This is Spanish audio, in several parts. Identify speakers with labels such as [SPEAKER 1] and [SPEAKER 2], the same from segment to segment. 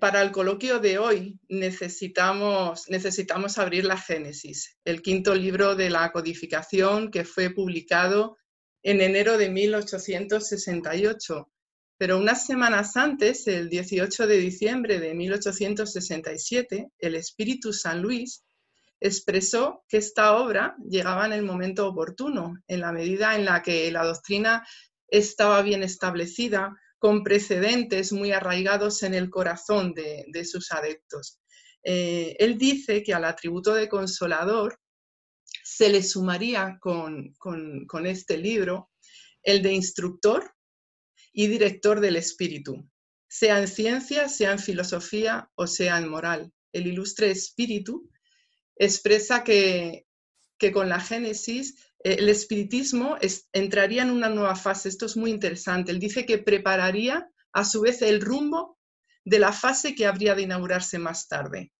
[SPEAKER 1] para el coloquio de hoy necesitamos, necesitamos abrir la Génesis, el quinto libro de la codificación que fue publicado en enero de 1868. Pero unas semanas antes, el 18 de diciembre de 1867, el Espíritu San Luis expresó que esta obra llegaba en el momento oportuno, en la medida en la que la doctrina estaba bien establecida, con precedentes muy arraigados en el corazón de, sus adeptos. Eh, él dice que al atributo de consolador se le sumaría con, con este libro el de instructor y director del espíritu, sea en ciencia, sea en filosofía o sea en moral. El ilustre espíritu expresa que, que con la Génesis el espiritismo entraría en una nueva fase. Esto es muy interesante. Él dice que prepararía a su vez el rumbo de la fase que habría de inaugurarse más tarde.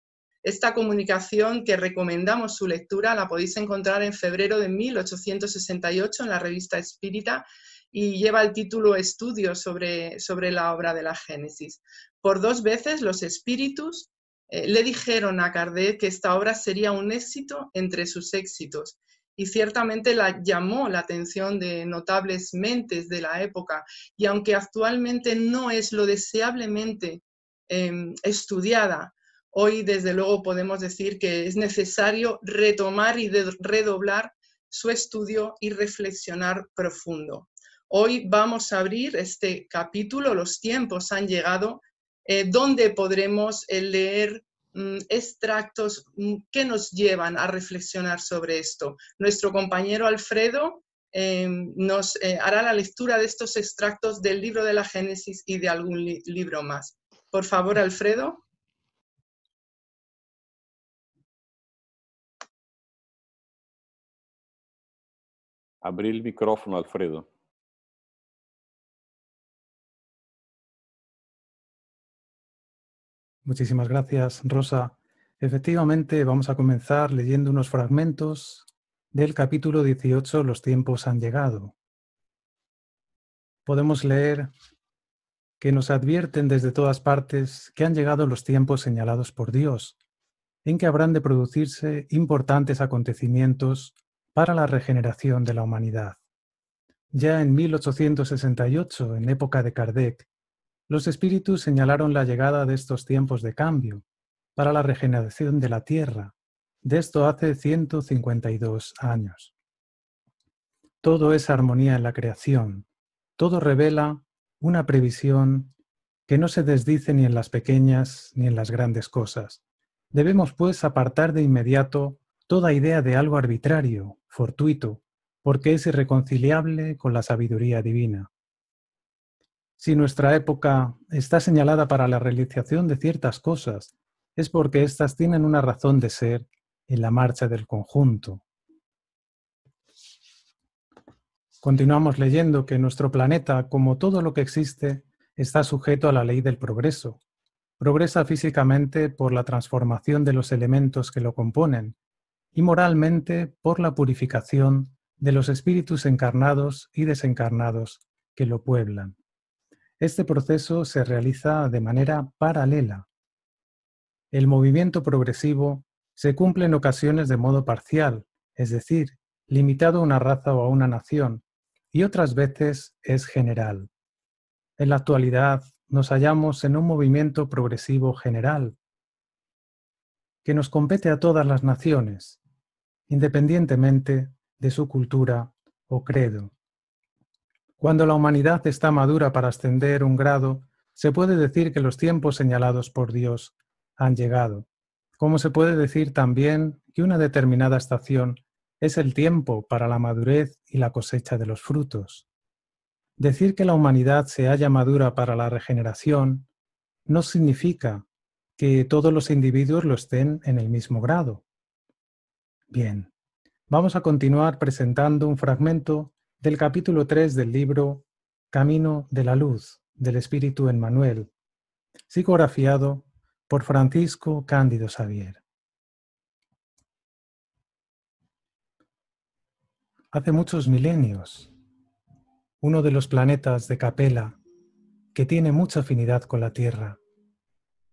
[SPEAKER 1] Esta comunicación que recomendamos su lectura la podéis encontrar en febrero de 1868 en la revista Espírita y lleva el título Estudios sobre, sobre la obra de la Génesis. Por dos veces los espíritus eh, le dijeron a Kardec que esta obra sería un éxito entre sus éxitos y ciertamente la llamó la atención de notables mentes de la época. Y aunque actualmente no es lo deseablemente em, estudiada, hoy desde luego podemos decir que es necesario retomar y redoblar su estudio y reflexionar profundo. Hoy vamos a abrir este capítulo, los tiempos han llegado, eh, donde podremos eh, leer extractos mm, que nos llevan a reflexionar sobre esto. Nuestro compañero Alfredo em, nos eh, hará la lectura de estos extractos del libro de la Génesis y de algún libro más. Por favor, Alfredo.
[SPEAKER 2] Abrir el micrófono, Alfredo.
[SPEAKER 3] Muchísimas gracias, Rosa. Efectivamente, vamos a comenzar leyendo unos fragmentos del capítulo 18, Los tiempos han llegado. Podemos leer que nos advierten desde todas partes que han llegado los tiempos señalados por Dios, en que habrán de producirse importantes acontecimientos para la regeneración de la humanidad. Ya en 1868, en época de Kardec, los espíritus señalaron la llegada de estos tiempos de cambio para la regeneración de la Tierra, de esto hace 152 años. Todo es armonía en la creación, todo revela una previsión que no se desdice ni en las pequeñas ni en las grandes cosas. Debemos, pues, apartar de inmediato toda idea de algo arbitrario, fortuito, porque es irreconciliable con la sabiduría divina. Si nuestra época está señalada para la realización de ciertas cosas, es porque éstas tienen una razón de ser en la marcha del conjunto. Continuamos leyendo que nuestro planeta, como todo lo que existe, está sujeto a la ley del progreso. Progresa físicamente por la transformación de los elementos que lo componen y moralmente por la purificación de los espíritus encarnados y desencarnados que lo pueblan. Este proceso se realiza de manera paralela. El movimiento progresivo se cumple en ocasiones de modo parcial, es decir, limitado a una raza o a una nación, y otras veces es general. En la actualidad nos hallamos en un movimiento progresivo general que nos compete a todas las naciones, independientemente de su cultura o credo. Cuando la humanidad está madura para ascender un grado, se puede decir que los tiempos señalados por Dios han llegado, como se puede decir también que una determinada estación es el tiempo para la madurez y la cosecha de los frutos. Decir que la humanidad se halla madura para la regeneración no significa que todos los individuos lo estén en el mismo grado. Bien, vamos a continuar presentando un fragmento del capítulo 3 del libro Camino de la Luz del Espíritu Emmanuel, psicografiado por Francisco Cándido Xavier. Hace muchos milenios, uno de los planetas de Capela, que tiene mucha afinidad con la Tierra,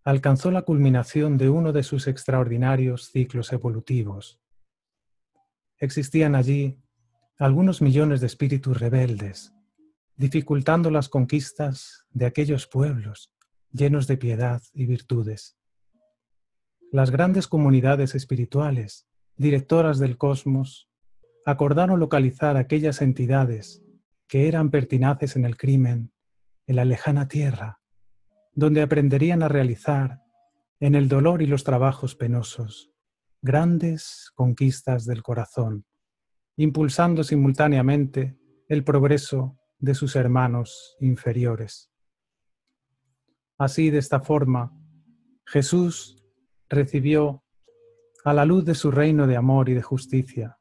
[SPEAKER 3] alcanzó la culminación de uno de sus extraordinarios ciclos evolutivos. Existían allí algunos millones de espíritus rebeldes, dificultando las conquistas de aquellos pueblos llenos de piedad y virtudes. Las grandes comunidades espirituales, directoras del cosmos, acordaron localizar aquellas entidades que eran pertinaces en el crimen en la lejana tierra, donde aprenderían a realizar, en el dolor y los trabajos penosos, grandes conquistas del corazón, impulsando simultáneamente el progreso de sus hermanos inferiores. Así, de esta forma, Jesús recibió a la luz de su reino de amor y de justicia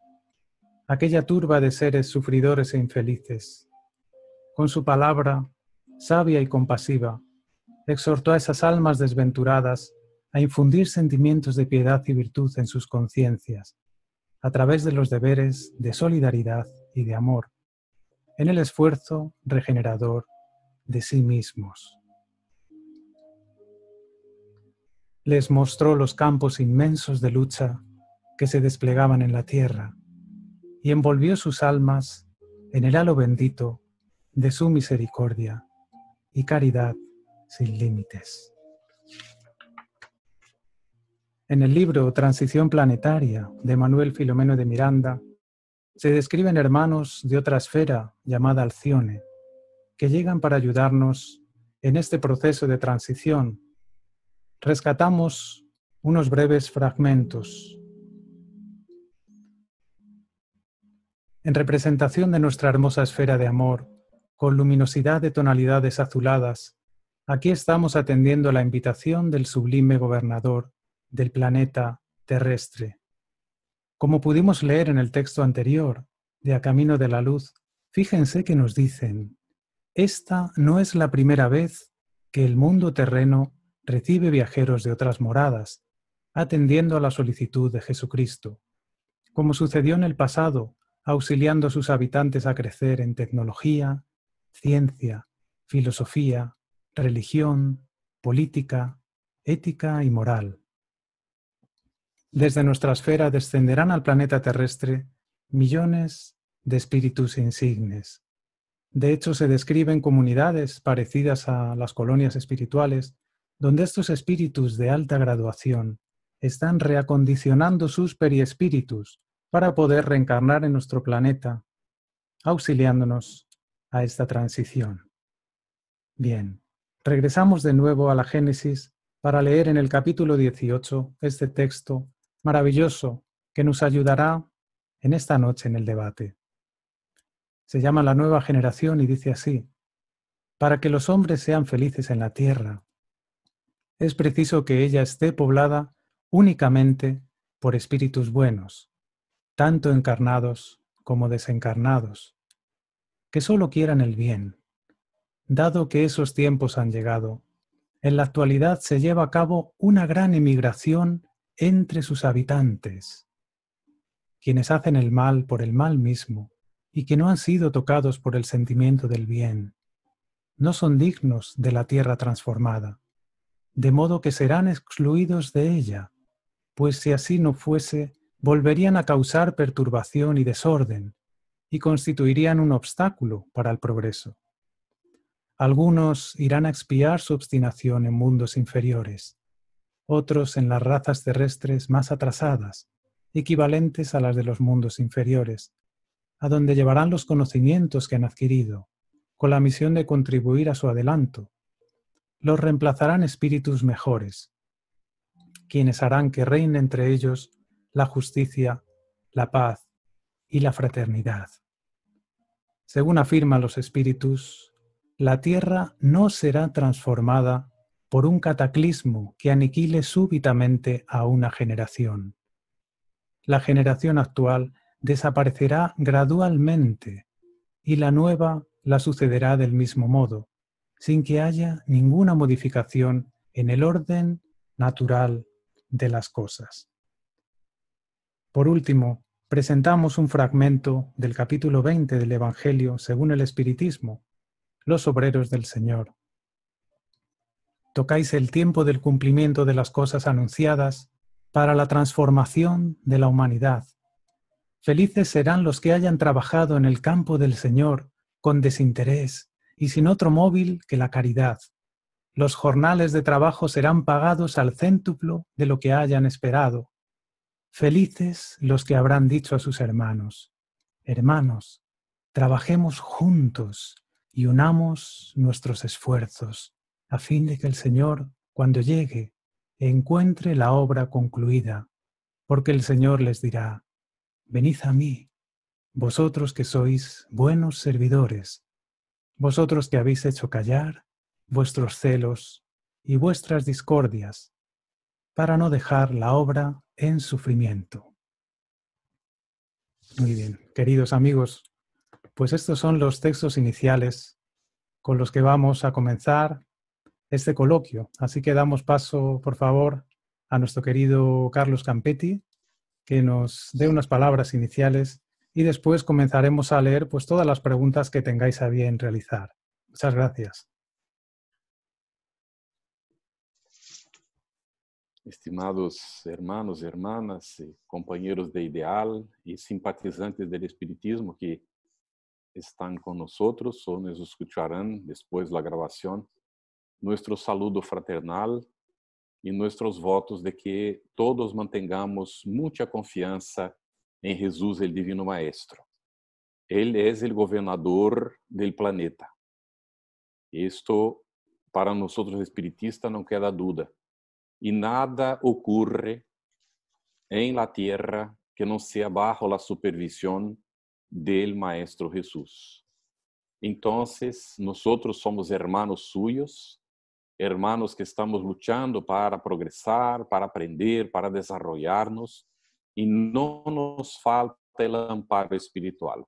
[SPEAKER 3] aquella turba de seres sufridores e infelices. Con su palabra, sabia y compasiva, exhortó a esas almas desventuradas a infundir sentimientos de piedad y virtud en sus conciencias, a través de los deberes de solidaridad y de amor, en el esfuerzo regenerador de sí mismos. Les mostró los campos inmensos de lucha que se desplegaban en la tierra y envolvió sus almas en el halo bendito de su misericordia y caridad sin límites. En el libro Transición Planetaria de Manuel Filomeno de Miranda, se describen hermanos de otra esfera llamada Alcione, que llegan para ayudarnos en este proceso de transición. Rescatamos unos breves fragmentos. En representación de nuestra hermosa esfera de amor, con luminosidad de tonalidades azuladas, aquí estamos atendiendo a la invitación del sublime gobernador del planeta terrestre. Como pudimos leer en el texto anterior, de A Camino de la Luz, fíjense que nos dicen, esta no es la primera vez que el mundo terreno recibe viajeros de otras moradas, atendiendo a la solicitud de Jesucristo, como sucedió en el pasado, auxiliando a sus habitantes a crecer en tecnología, ciencia, filosofía, religión, política, ética y moral. Desde nuestra esfera descenderán al planeta terrestre millones de espíritus insignes. De hecho, se describen comunidades parecidas a las colonias espirituales, donde estos espíritus de alta graduación están reacondicionando sus periespíritus para poder reencarnar en nuestro planeta, auxiliándonos a esta transición. Bien, regresamos de nuevo a la Génesis para leer en el capítulo 18 este texto maravilloso que nos ayudará en esta noche en el debate. Se llama La nueva generación y dice así, para que los hombres sean felices en la tierra, es preciso que ella esté poblada únicamente por espíritus buenos, tanto encarnados como desencarnados, que sólo quieran el bien. Dado que esos tiempos han llegado, en la actualidad se lleva a cabo una gran emigración entre sus habitantes, quienes hacen el mal por el mal mismo y que no han sido tocados por el sentimiento del bien, no son dignos de la tierra transformada, de modo que serán excluidos de ella, pues si así no fuese, volverían a causar perturbación y desorden, y constituirían un obstáculo para el progreso. Algunos irán a expiar su obstinación en mundos inferiores, otros en las razas terrestres más atrasadas, equivalentes a las de los mundos inferiores, a donde llevarán los conocimientos que han adquirido, con la misión de contribuir a su adelanto. Los reemplazarán espíritus mejores, quienes harán que reine entre ellos la justicia, la paz y la fraternidad. Según afirman los espíritus, la tierra no será transformada por un cataclismo que aniquile súbitamente a una generación. La generación actual desaparecerá gradualmente y la nueva la sucederá del mismo modo, sin que haya ninguna modificación en el orden natural de las cosas. Por último, presentamos un fragmento del capítulo 20 del Evangelio según el Espiritismo, los obreros del Señor, tocáis el tiempo del cumplimiento de las cosas anunciadas para la transformación de la humanidad. Felices serán los que hayan trabajado en el campo del Señor con desinterés y sin otro móvil que la caridad. Los jornales de trabajo serán pagados al céntuplo de lo que hayan esperado. Felices los que habrán dicho a sus hermanos, Hermanos, trabajemos juntos y unamos nuestros esfuerzos a fin de que el Señor, cuando llegue, encuentre la obra concluida, porque el Señor les dirá, venid a mí, vosotros que sois buenos servidores, vosotros que habéis hecho callar vuestros celos y vuestras discordias, para no dejar la obra en sufrimiento. Muy bien, queridos amigos, pues estos son los textos iniciales con los que vamos a comenzar este coloquio. Así que damos paso, por favor, a nuestro querido Carlos Campetti, que nos dé unas palabras iniciales y después comenzaremos a leer pues, todas las preguntas que tengáis a bien realizar. Muchas gracias.
[SPEAKER 2] Estimados hermanos hermanas, compañeros de Ideal y simpatizantes del Espiritismo que están con nosotros o nos escucharán después la grabación, nuestro saludo fraternal y nuestros votos de que todos mantengamos mucha confianza en Jesús, el Divino Maestro. Él es el gobernador del planeta. Esto para nosotros espiritistas no queda duda. Y nada ocurre en la tierra que no sea bajo la supervisión del Maestro Jesús. Entonces, nosotros somos hermanos suyos hermanos que estamos luchando para progresar, para aprender, para desarrollarnos y no nos falta el amparo espiritual.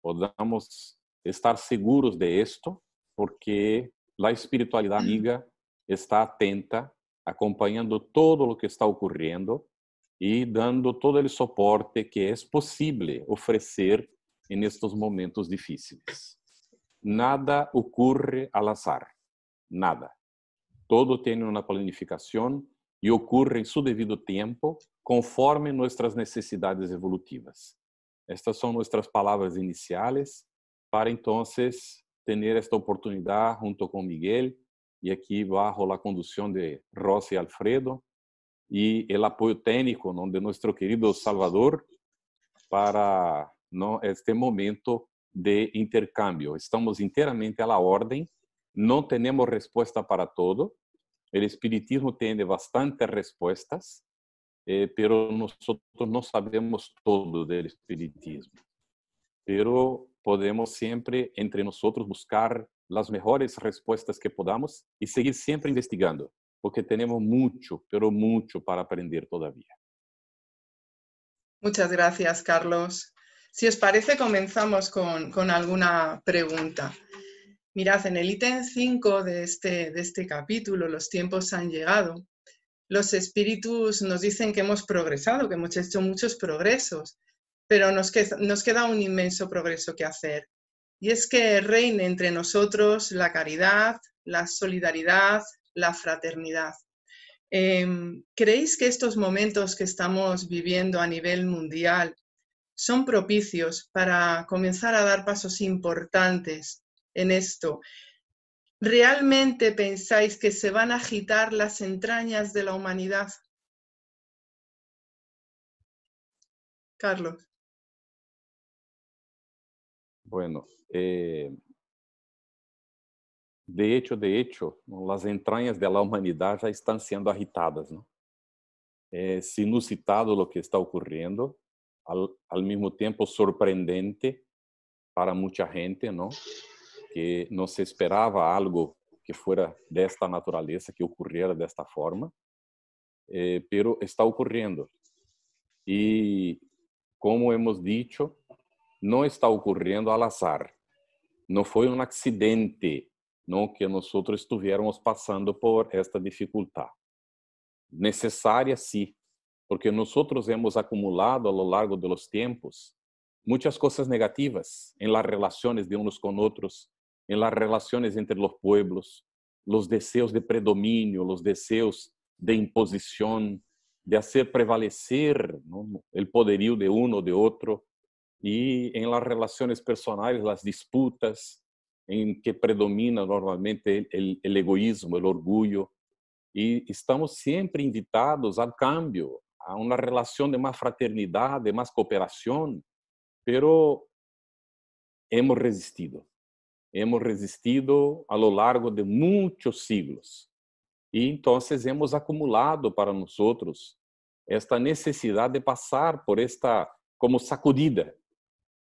[SPEAKER 2] Podamos estar seguros de esto porque la espiritualidad amiga está atenta, acompañando todo lo que está ocurriendo y dando todo el soporte que es posible ofrecer en estos momentos difíciles. Nada ocurre al azar, nada. Todo tiene una planificación y ocurre en su debido tiempo conforme nuestras necesidades evolutivas. Estas son nuestras palabras iniciales para entonces tener esta oportunidad junto con Miguel y aquí bajo la conducción de Rosy y Alfredo y el apoyo técnico de nuestro querido Salvador para ¿no? este momento de intercambio. Estamos enteramente a la orden no tenemos respuesta para todo. El espiritismo tiene bastantes respuestas, eh, pero nosotros no sabemos todo del espiritismo. Pero podemos siempre entre nosotros buscar las mejores respuestas que podamos y seguir siempre investigando, porque tenemos mucho, pero mucho para aprender todavía.
[SPEAKER 1] Muchas gracias, Carlos. Si os parece, comenzamos con, con alguna pregunta. Mirad, en el ítem 5 de este, de este capítulo, los tiempos han llegado, los espíritus nos dicen que hemos progresado, que hemos hecho muchos progresos, pero nos nos queda un inmenso progreso que hacer. Y es que reine entre nosotros la caridad, la solidaridad, la fraternidad. Em, ¿Creéis que estos momentos que estamos viviendo a nivel mundial son propicios para comenzar a dar pasos importantes en esto. ¿Realmente pensáis que se van a agitar las entrañas de la humanidad? Carlos.
[SPEAKER 2] Bueno, eh, de hecho, de hecho, las entrañas de la humanidad ya están siendo agitadas. ¿no? Es inusitado lo que está ocurriendo, al mismo tiempo sorprendente para mucha gente, ¿no? Que no se esperaba algo que fuera de esta naturaleza, que ocurriera de esta forma, eh, pero está ocurriendo. Y como hemos dicho, no está ocurriendo al azar. No fue un accidente no que nosotros estuviéramos pasando por esta dificultad. Necesaria sí, porque nosotros hemos acumulado a lo largo de los tiempos muchas cosas negativas en las relaciones de unos con otros, en las relaciones entre los pueblos, los deseos de predominio, los deseos de imposición, de hacer prevalecer el poderío de uno o de otro, y en las relaciones personales, las disputas, en que predomina normalmente el, el egoísmo, el orgullo, y estamos siempre invitados al cambio, a una relación de más fraternidad, de más cooperación, pero hemos resistido. Hemos resistido a lo largo de muchos siglos. E então hemos acumulado para nosotros esta necessidade de passar por esta como sacudida,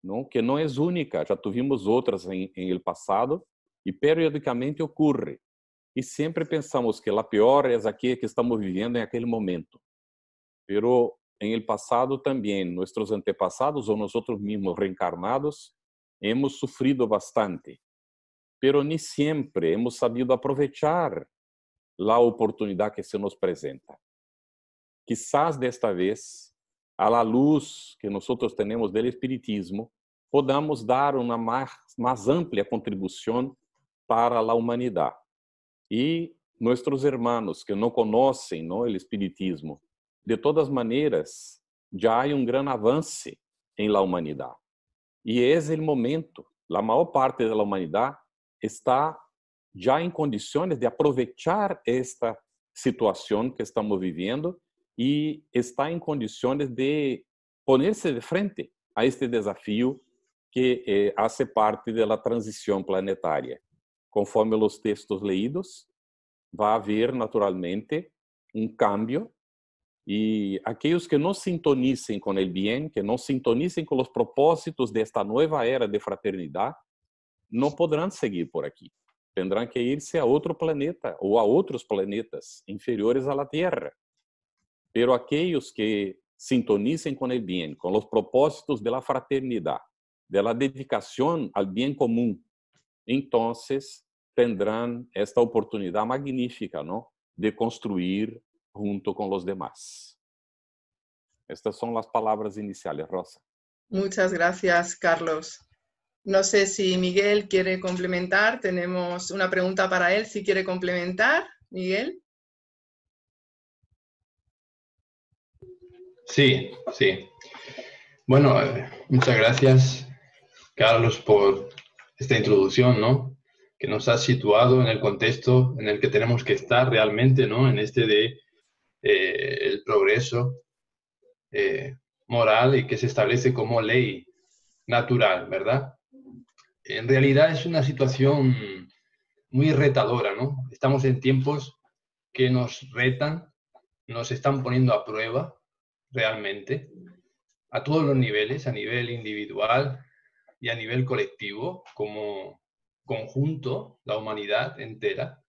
[SPEAKER 2] não? que não é única, já tuvimos outras em, em el passado e periodicamente ocorre. E sempre pensamos que a pior é aqui que estamos vivendo em aquele momento. Pero em el passado também, nossos antepassados ou nós mesmos reencarnados, hemos sofrido bastante. Pero nem sempre hemos sabido aproveitar la oportunidad que se nos presenta. Quizás desta vez, a la luz que nosotros tenemos del espiritismo, podamos dar uma mais, mais ampla contribuição para a humanidade. E nossos irmãos que não conhecem não, o espiritismo, de todas maneiras, já há um grande avanço em la humanidade. E é o momento, a maior parte da humanidade está já em condições de aproveitar esta situação que estamos vivendo e está em condições de poner-se de frente a este desafio que eh, hace parte da transição planetária. Conforme os textos leídos, vai haver naturalmente um cambio e aqueles que não sintonicem com o bem, que não sintonicem com os propósitos desta nova era de fraternidade, não poderão seguir por aqui tendrán que irse a otro planeta o a otros planetas inferiores a la Tierra. Pero aquellos que sintonicen con el bien, con los propósitos de la fraternidad, de la dedicación al bien común, entonces tendrán esta oportunidad magnífica, ¿no? De construir junto con los demás. Estas son las palabras iniciales, Rosa.
[SPEAKER 1] Muchas gracias, Carlos. No sé si Miguel quiere complementar. Tenemos una pregunta para él, si quiere complementar. Miguel.
[SPEAKER 4] Sí, sí. Bueno, eh, muchas gracias, Carlos, por esta introducción, ¿no? Que nos ha situado en el contexto en el que tenemos que estar realmente, ¿no? En este de eh, el progreso eh, moral y que se establece como ley natural, ¿verdad? En realidad es una situación muy retadora, ¿no? Estamos en tiempos que nos retan, nos están poniendo a prueba realmente, a todos los niveles, a nivel individual y a nivel colectivo, como conjunto, la humanidad entera.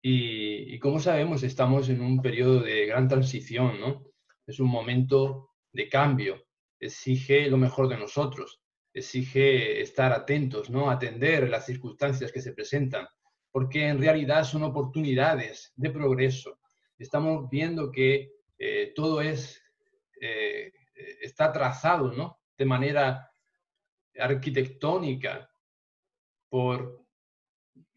[SPEAKER 4] Y, como sabemos, estamos en un periodo de gran transición, ¿no? Es un momento de cambio, exige lo mejor de nosotros exige estar atentos, ¿no? atender las circunstancias que se presentan, porque en realidad son oportunidades de progreso. Estamos viendo que eh, todo es, eh, está trazado ¿no? de manera arquitectónica por,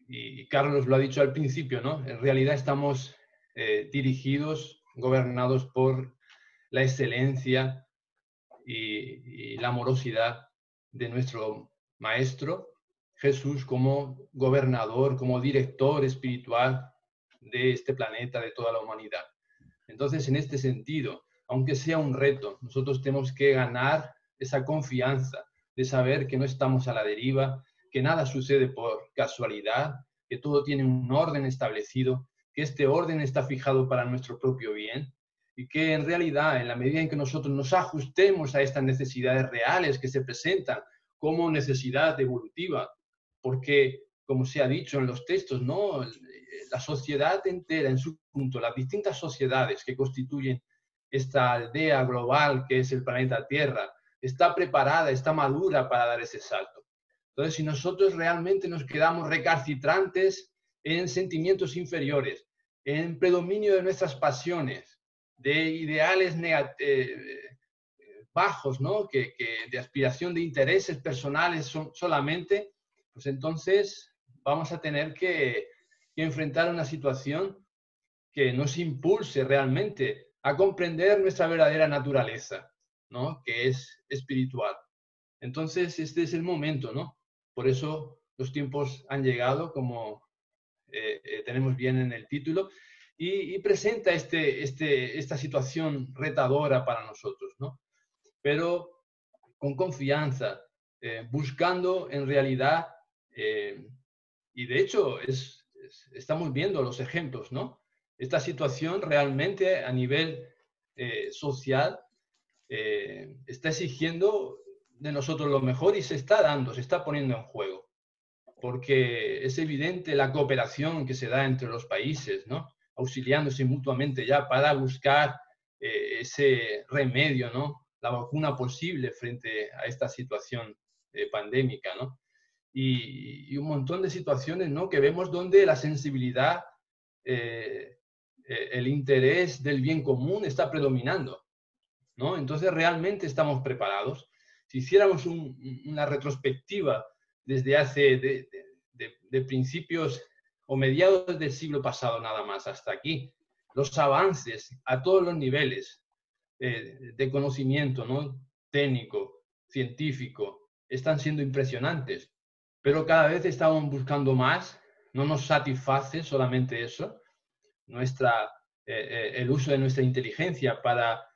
[SPEAKER 4] y Carlos lo ha dicho al principio, ¿no? en realidad estamos eh, dirigidos, gobernados por la excelencia y, y la amorosidad de nuestro Maestro Jesús como gobernador, como director espiritual de este planeta, de toda la humanidad. Entonces, en este sentido, aunque sea un reto, nosotros tenemos que ganar esa confianza de saber que no estamos a la deriva, que nada sucede por casualidad, que todo tiene un orden establecido, que este orden está fijado para nuestro propio bien y que en realidad, en la medida en que nosotros nos ajustemos a estas necesidades reales que se presentan como necesidad evolutiva, porque, como se ha dicho en los textos, ¿no? la sociedad entera en su punto, las distintas sociedades que constituyen esta aldea global que es el planeta Tierra, está preparada, está madura para dar ese salto. Entonces, si nosotros realmente nos quedamos recalcitrantes en sentimientos inferiores, en predominio de nuestras pasiones, de ideales eh, bajos, ¿no? Que, de aspiración de intereses personales son, solamente, pues entonces vamos a tener que enfrentar una situación que nos impulse realmente a comprender nuestra verdadera naturaleza, ¿no? Que es espiritual. Entonces, este es el momento, ¿no? Por eso los tiempos han llegado, como eh, eh, tenemos bien en el título, y, presenta este, este, esta situación retadora para nosotros, ¿no? Pero con confianza, eh, buscando en realidad, y de hecho es, estamos viendo los ejemplos, ¿no? Esta situación realmente a nivel social está exigiendo de nosotros lo mejor y se está dando, se está poniendo en juego. Porque es evidente la cooperación que se da entre los países, ¿no? Auxiliándose mutuamente ya para buscar eh, ese remedio, ¿no? la vacuna posible frente a esta situación eh, pandémica. ¿no? Y, un montón de situaciones ¿no? que vemos donde la sensibilidad, eh, el interés del bien común está predominando. ¿no? Entonces realmente estamos preparados si hiciéramos una retrospectiva desde hace, de, principios o mediados del siglo pasado nada más hasta aquí, los avances a todos los niveles eh, de conocimiento ¿no? técnico, científico, están siendo impresionantes, pero cada vez estamos buscando más, no nos satisface solamente eso, nuestra, eh, eh, el uso de nuestra inteligencia para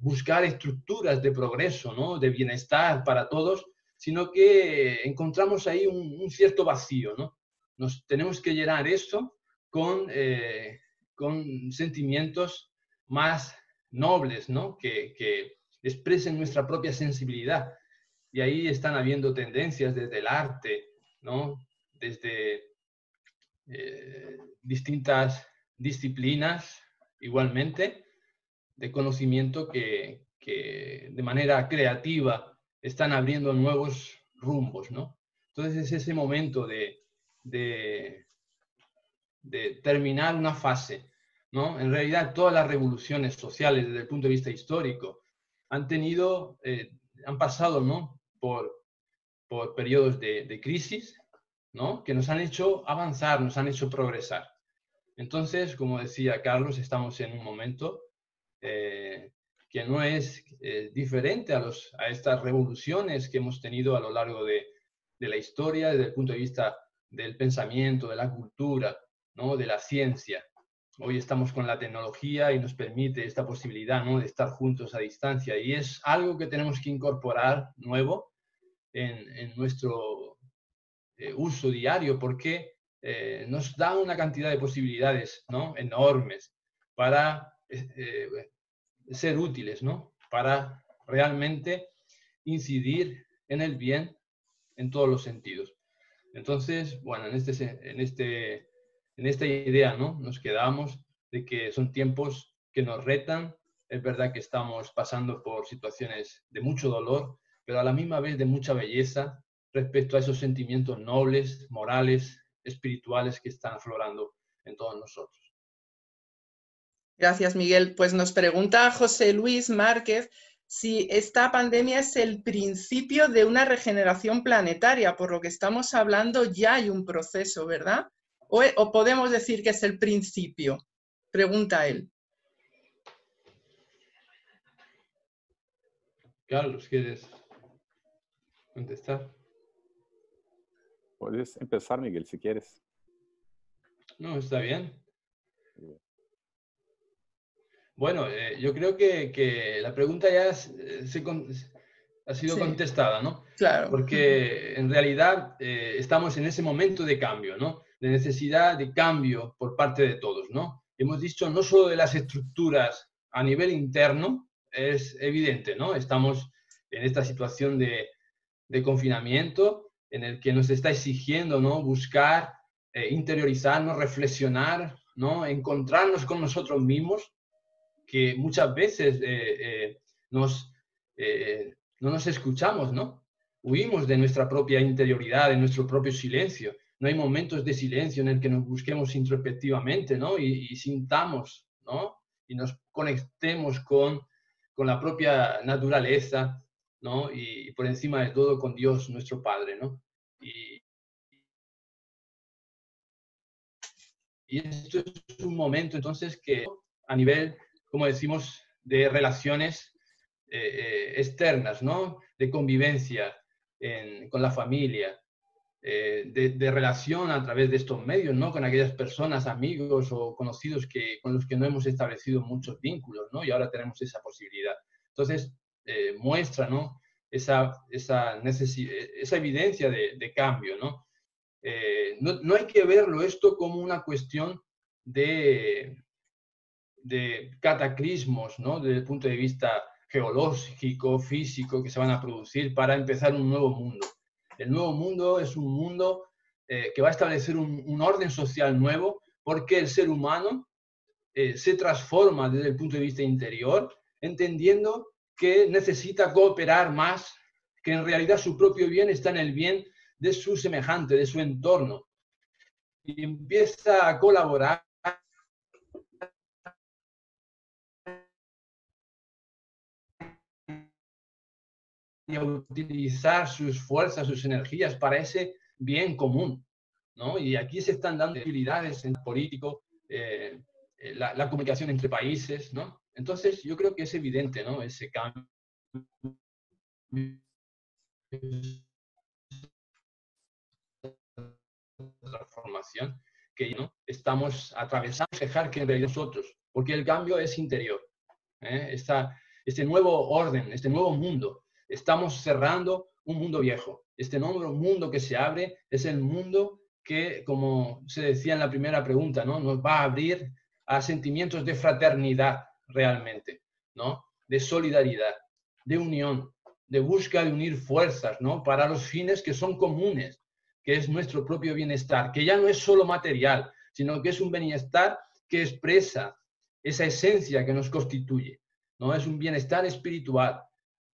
[SPEAKER 4] buscar estructuras de progreso, ¿no? de bienestar para todos, sino que encontramos ahí un, cierto vacío. ¿no? Nos tenemos que llenar esto con, eh, con sentimientos más nobles, ¿no? que, que expresen nuestra propia sensibilidad. Y ahí están habiendo tendencias desde el arte, ¿no? desde eh, distintas disciplinas igualmente, de conocimiento que, de manera creativa están abriendo nuevos rumbos, ¿no? Entonces es ese momento de, de, terminar una fase, ¿no? En realidad todas las revoluciones sociales desde el punto de vista histórico han tenido, eh, han pasado, ¿no? Por, por periodos de, de crisis, ¿no? Que nos han hecho avanzar, nos han hecho progresar. Entonces, como decía Carlos, estamos en un momento eh, que no es eh, diferente a, los, a estas revoluciones que hemos tenido a lo largo de, de, la historia desde el punto de vista del pensamiento, de la cultura, ¿no? de la ciencia. Hoy estamos con la tecnología y nos permite esta posibilidad ¿no? de estar juntos a distancia y es algo que tenemos que incorporar nuevo en, nuestro eh, uso diario porque nos da una cantidad de posibilidades ¿no? enormes para ser útiles, ¿no? Para realmente incidir en el bien en todos los sentidos. Entonces, bueno, en, este, en, este, en esta idea, ¿no? Nos quedamos de que son tiempos que nos retan. Es verdad que estamos pasando por situaciones de mucho dolor, pero a la misma vez de mucha belleza respecto a esos sentimientos nobles, morales, espirituales que están aflorando en todos nosotros.
[SPEAKER 1] Gracias, Miguel. Pues nos pregunta José Luis Márquez si esta pandemia es el principio de una regeneración planetaria. Por lo que estamos hablando, ya hay un proceso, ¿verdad? ¿O, podemos decir que es el principio? Pregunta él.
[SPEAKER 4] Carlos, ¿quieres contestar?
[SPEAKER 2] Puedes empezar, Miguel, si quieres.
[SPEAKER 4] No, está bien. Bueno, eh, yo creo que, la pregunta ya eh, ha sido contestada, ¿no?
[SPEAKER 1] Claro.
[SPEAKER 4] Porque en realidad eh, estamos en ese momento de cambio, ¿no? De necesidad de cambio por parte de todos, ¿no? Hemos dicho no solo de las estructuras a nivel interno, es evidente, ¿no? Estamos en esta situación de, confinamiento en el que nos está exigiendo, ¿no? Buscar, interiorizarnos, reflexionar, ¿no? Encontrarnos con nosotros mismos que muchas veces eh, eh, nos, eh, no nos escuchamos, ¿no? Huimos de nuestra propia interioridad, de nuestro propio silencio. No hay momentos de silencio en el que nos busquemos introspectivamente, ¿no? Y, sintamos, ¿no? Y nos conectemos con, con la propia naturaleza, ¿no? Y, por encima de todo con Dios, nuestro Padre, ¿no? Y, Y esto es un momento entonces que a nivel, como decimos, de relaciones eh, eh, externas, ¿no? De convivencia con la familia, eh, de, relación a través de estos medios, ¿no? Con aquellas personas, amigos o conocidos que, con los que no hemos establecido muchos vínculos, ¿no? Y ahora tenemos esa posibilidad. Entonces, muestra, ¿no? Esa, evidencia de, cambio. ¿no? ¿no? hay que verlo esto como una cuestión de, de cataclismos, ¿no? Desde el punto de vista geológico, físico, que se van a producir para empezar un nuevo mundo. El nuevo mundo es un mundo eh, que va a establecer un, orden social nuevo porque el ser humano eh, se transforma desde el punto de vista interior, entendiendo que necesita cooperar más, que en realidad su propio bien está en el bien de su semejante, de su entorno. Y empieza a colaborar y a utilizar sus fuerzas, sus energías para ese bien común. ¿no? Y aquí se están dando utilidades en político, eh, eh, la, comunicación entre países. ¿no? Entonces, yo creo que es evidente ¿no? ese cambio transformación que ¿no? estamos atravesando, dejar que en nosotros, porque el cambio es interior. ¿eh? este nuevo orden, este nuevo mundo estamos cerrando un mundo viejo. Este nuevo mundo que se abre es el mundo que, como se decía en la primera pregunta, ¿no? nos va a abrir a sentimientos de fraternidad realmente, ¿no? de solidaridad, de unión, de búsqueda de unir fuerzas ¿no? para los fines que son comunes, que es nuestro propio bienestar, que ya no es solo material, sino que es un bienestar que expresa esa esencia que nos constituye, ¿no? Es un bienestar espiritual,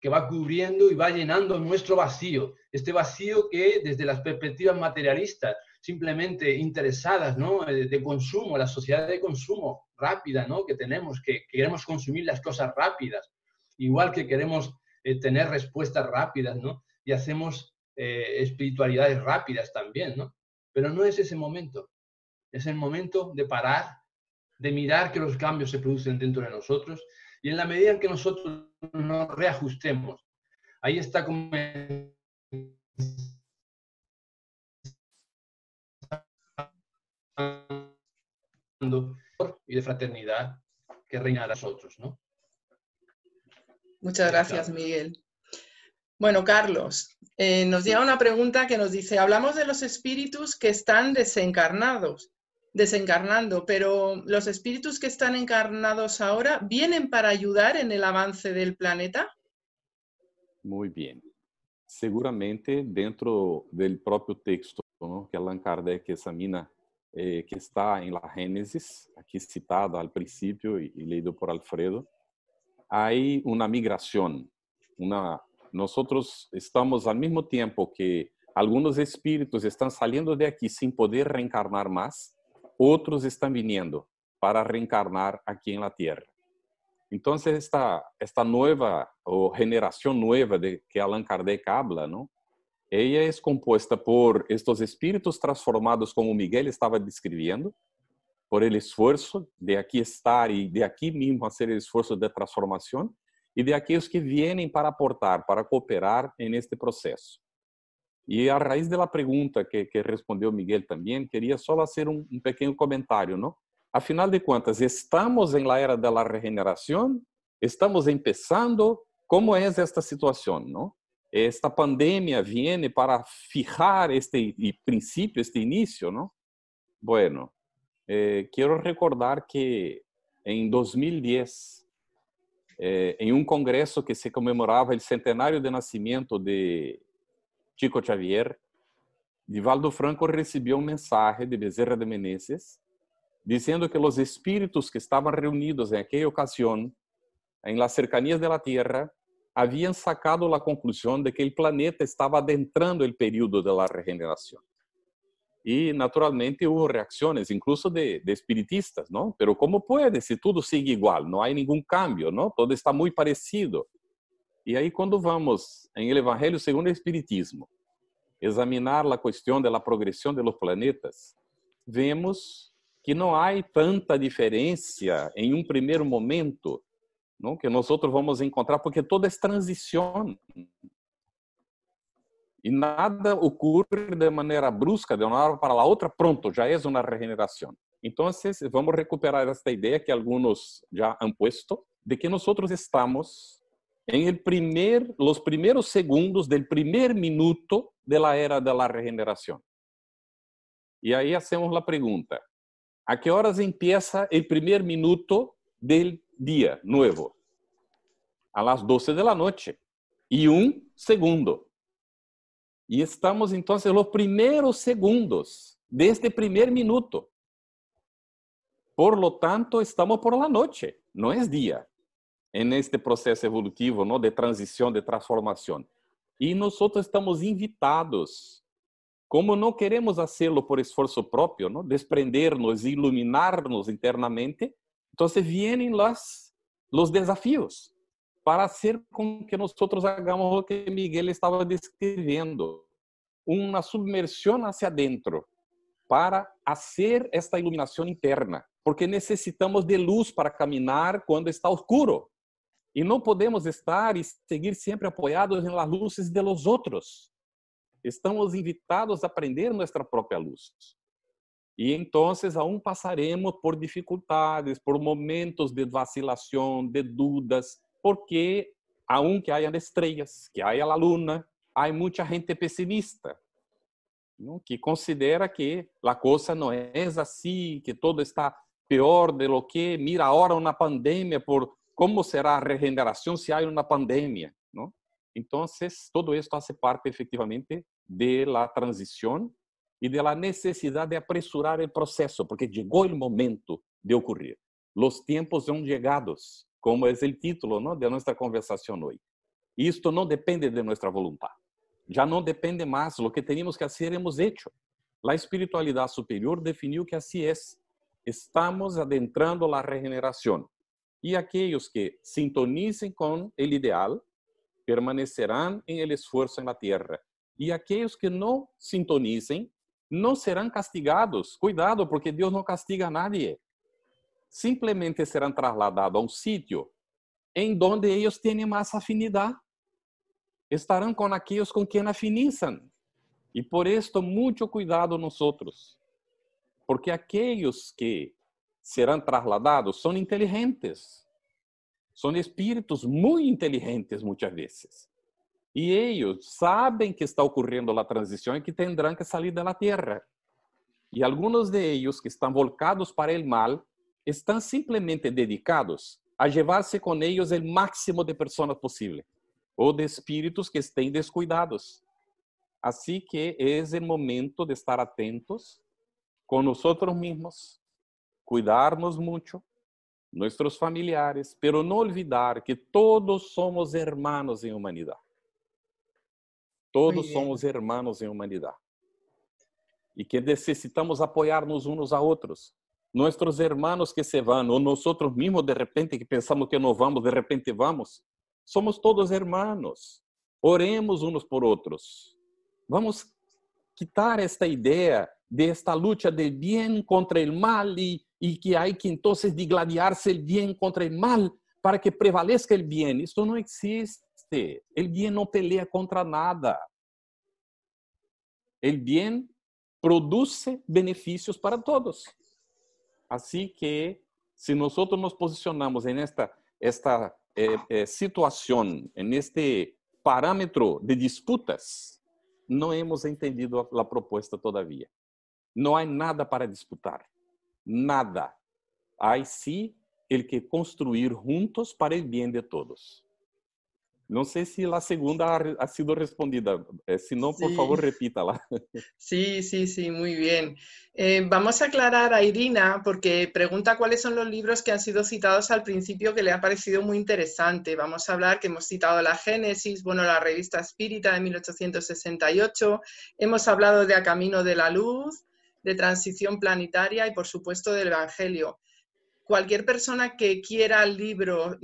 [SPEAKER 4] que va cubriendo y va llenando nuestro vacío, este vacío que desde las perspectivas materialistas, simplemente interesadas ¿no? Eh, de, consumo, la sociedad de consumo rápida ¿no? que tenemos, que, queremos consumir las cosas rápidas, igual que queremos eh, tener respuestas rápidas ¿no? y hacemos eh, espiritualidades rápidas también, ¿no? pero no es ese momento, es el momento de parar, de mirar que los cambios se producen dentro de nosotros y en la medida en que nosotros nos reajustemos, ahí está como y de fraternidad que reina a nosotros, ¿no?
[SPEAKER 1] Muchas gracias, Miguel. Bueno, Carlos, eh, nos llega una pregunta que nos dice, hablamos de los espíritus que están desencarnados desencarnando, pero los espíritus que están encarnados ahora vienen para ayudar en el avance del planeta?
[SPEAKER 2] Muy bien. Seguramente dentro del propio texto que Allan Kardec examina, eh, que está en la Génesis, aquí citado al principio y, leído por Alfredo, hay una migración. Una, nosotros estamos al mismo tiempo que algunos espíritus están saliendo de aquí sin poder reencarnar más, otros están viniendo para reencarnar aquí en la tierra. Entonces, esta, esta nueva o generación nueva de que Allan Kardec habla, ¿no? Ella es compuesta por estos espíritus transformados, como Miguel estaba describiendo, por el esfuerzo de aquí estar y de aquí mismo hacer el esfuerzo de transformación, y de aquellos que vienen para aportar, para cooperar en este proceso. E a raiz da pergunta que, que respondeu Miguel também, queria só fazer um, um pequeno comentário, não? Afinal de contas, estamos em la era da regeneração? Estamos empezando? Como é esta situação, não? Esta pandemia viene para fijar este princípio, este início, não? Bueno, eh, quero recordar que em 2010, eh, em um congresso que se comemorava o centenário de nascimento de Chico Xavier, Divaldo Franco recebeu uma mensagem de Bezerra de Menezes dizendo que os espíritos que estavam reunidos em aquela ocasião, em las cercanias da Terra, haviam sacado a conclusão de que o planeta estava adentrando o período da regeneração. E, naturalmente, houve reações, incluso de, de espiritistas, não? Pero como pode se tudo sigue igual? Não há nenhum cambio, não? Todo está muito parecido. E aí, quando vamos em El Evangelho segundo o Espiritismo, examinar a questão da progressão de los planetas, vemos que não há tanta diferença em um primeiro momento, não, que nós outros vamos encontrar, porque toda é transição. E nada ocorre de maneira brusca, de uma hora para a outra, pronto, já é uma regeneração. Então, vamos recuperar esta ideia que alguns já han puesto, de que nós estamos primer, los primeros segundos del primer minuto de la era de la regeneración. Y ahí hacemos la pregunta, ¿a qué horas empieza el primer minuto del día nuevo? A las 12 de la noche y un segundo. Y estamos entonces los primeros segundos de este primer minuto. Por lo tanto, estamos por la noche, no es día en este proceso evolutivo, ¿no? de transición, de transformación. Y nosotros estamos invitados, como no queremos hacerlo por esfuerzo propio, ¿no? desprendernos, iluminarnos internamente, entonces vienen las, los desafíos para hacer con que nosotros hagamos lo que Miguel estaba describiendo, una submersión hacia adentro para hacer esta iluminación interna, porque necesitamos de luz para caminar cuando está oscuro. E não podemos estar e seguir sempre apoiados nas luzes de los outros. Estamos invitados a aprender nossa própria luz. E então, aún passaremos por dificuldades, por momentos de vacilação, de dúvidas, porque aunque hayan estrelas, que haya a luna, há muita gente pesimista, que considera que a coisa não é assim, que todo está pior de lo que mira agora uma pandemia por como será a regeneração se há uma pandemia, não? Então, todo isso faz parte efetivamente de la transição e de la necessidade de apresurar o processo, porque chegou o momento de ocorrer. Os tempos são chegados, como é o título ¿no? de nossa conversação hoje. Isto não depende de nossa vontade. Já não depende mais. O que teníamos que fazer, hemos hecho. A espiritualidade superior definiu que assim é. Estamos adentrando a regeneração. E aqueles que sintonicem com o ideal permanecerão em el esforço na terra. E aqueles que não sintonicem não serão castigados. Cuidado, porque Deus não castiga a nadie. Simplesmente serão trasladados a um sítio em donde eles têm mais afinidade. Estarão com aqueles com quem afinizam. E por isso, muito cuidado nós outros. Porque aqueles que serão trasladados são inteligentes. São espíritos muito inteligentes muitas vezes. E eles sabem que está ocorrendo a transição e que terão que sair da terra. E alguns de eles que estão voltados para o mal estão simplesmente dedicados a levar-se com eles o máximo de pessoas possível, ou de espíritos que estén descuidados. Assim que é o momento de estar atentos com nós mesmos, cuidarnos mucho, nuestros familiares, pero no olvidar que todos somos hermanos en humanidad. Todos somos hermanos en humanidad. Y que necesitamos apoyarnos unos a otros. Nuestros hermanos que se van, o nosotros mismos de repente que pensamos que no vamos, de repente vamos, somos todos hermanos. Oremos unos por outros. Vamos quitar esta ideia de esta lucha del bien contra el mal y, y que hay que entonces digladiarse el bien contra el mal para que prevalezca el bien. Esto no existe. El bien no pelea contra nada. El bien produce beneficios para todos. Así que si nosotros nos posicionamos en esta, esta eh, eh, situación, en este parámetro de disputas, no hemos entendido la propuesta todavía. Não há nada para disputar. Nada. Há sim el que construir juntos para o bem de todos. No sé si la segunda ha, sido respondida. Eh, si no, por favor, repítala.
[SPEAKER 1] Sí, sí, sí, muy bien. Eh, vamos a aclarar a Irina porque pregunta cuáles son los libros que han sido citados al principio que le ha parecido muy interesante. Vamos a hablar que hemos citado la Génesis, bueno, la revista Espírita de 1868, hemos hablado de A Camino de la Luz, de transición planetaria y, por supuesto, del Evangelio. Cualquier persona que quiera el libro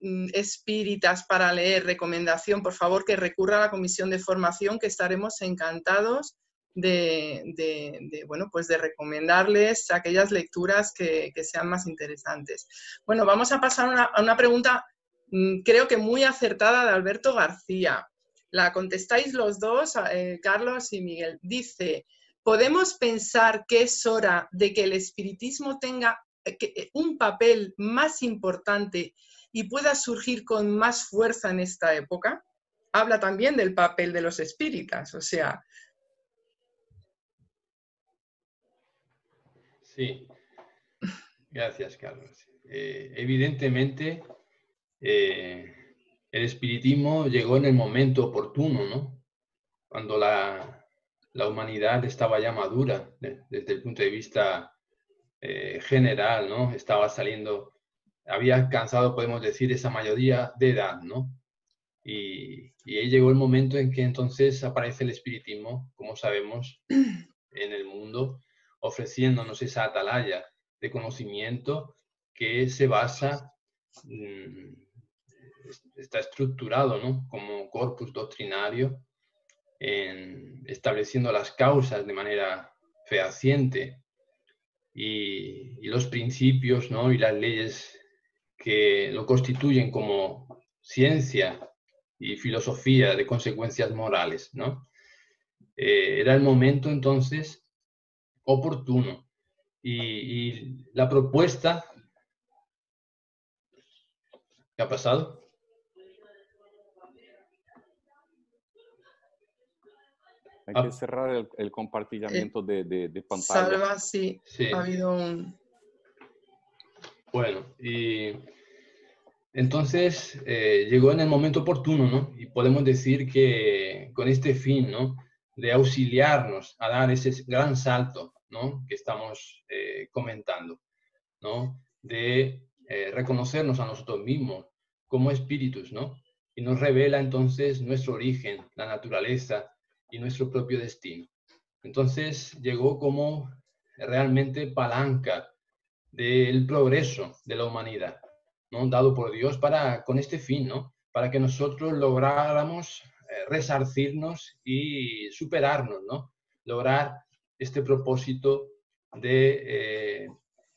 [SPEAKER 1] mm, espíritas para leer, recomendación, por favor, que recurra a la comisión de formación, que estaremos encantados de, bueno, pues de recomendarles aquellas lecturas que, sean más interesantes. Bueno, vamos a pasar a una pregunta, mm, creo que muy acertada de Alberto García. La contestáis los dos, eh, Carlos y Miguel. Dice, ¿podemos pensar que es hora de que el espiritismo tenga eh, eh, un papel más importante y pueda surgir con más fuerza en esta época? Habla también del papel de los espíritas, o sea,
[SPEAKER 4] Sí, gracias, Carlos. Eh, evidentemente, el espiritismo llegó en el momento oportuno, ¿no? Cuando la, humanidad estaba ya madura desde el punto de vista eh, general, ¿no? Estaba saliendo, había alcanzado, podemos decir, esa mayoría de edad, ¿no? Y, y ahí llegó el momento en que entonces aparece el espiritismo, como sabemos, en el mundo ofreciéndonos esa atalaya de conocimiento que se basa, mm, está estructurado ¿no? como corpus doctrinario, en estableciendo las causas de manera fehaciente y, los principios ¿no? y las leyes que lo constituyen como ciencia y filosofía de consecuencias morales. ¿no? Eh, era el momento entonces oportuno. Y, la propuesta... ¿Qué ha pasado?
[SPEAKER 2] Hay que ah. cerrar el, el compartimiento de, de, pantalla.
[SPEAKER 1] Salva, sí, Ha habido un...
[SPEAKER 4] Bueno, y entonces eh, llegó en el momento oportuno, ¿no? Y podemos decir que con este fin, ¿no? De auxiliarnos a dar ese gran salto que estamos eh, comentando, ¿no? de eh, reconocernos a nosotros mismos como espíritus, ¿no? y nos revela entonces nuestro origen, la naturaleza y nuestro propio destino. Entonces llegó como realmente palanca del progreso de la humanidad, ¿no? dado por Dios para, con este fin, ¿no? para que nosotros lográramos eh, resarcirnos y superarnos, ¿no? lograr este propósito de, eh,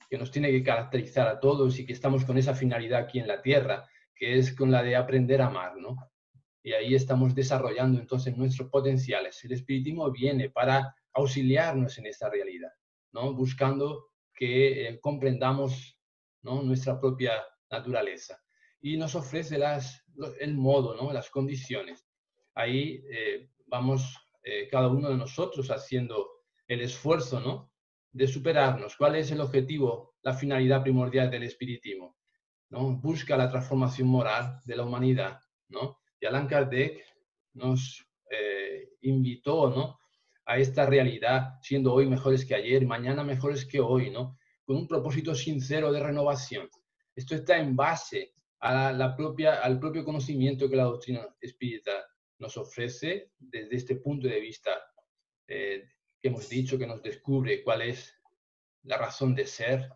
[SPEAKER 4] que nos tiene que caracterizar a todos y que estamos con esa finalidad aquí en la Tierra, que es con la de aprender a amar, ¿no? Y ahí estamos desarrollando entonces nuestros potenciales. El espiritismo viene para auxiliarnos en esta realidad, ¿no? Buscando que eh, comprendamos ¿no? nuestra propia naturaleza. Y nos ofrece las, el modo, ¿no? las condiciones. Ahí eh, vamos cada uno de nosotros haciendo el esfuerzo, ¿no? De superarnos. ¿Cuál es el objetivo, la finalidad primordial del espiritismo? ¿no? Busca la transformación moral de la humanidad, ¿no? Y Allan Kardec nos eh, invitó, ¿no? A esta realidad, siendo hoy mejores que ayer, mañana mejores que hoy, ¿no? Con un propósito sincero de renovación. Esto está en base a la propia, al propio conocimiento que la doctrina espírita nos ofrece desde este punto de vista eh, que hemos dicho, que nos descubre cuál es la razón de ser,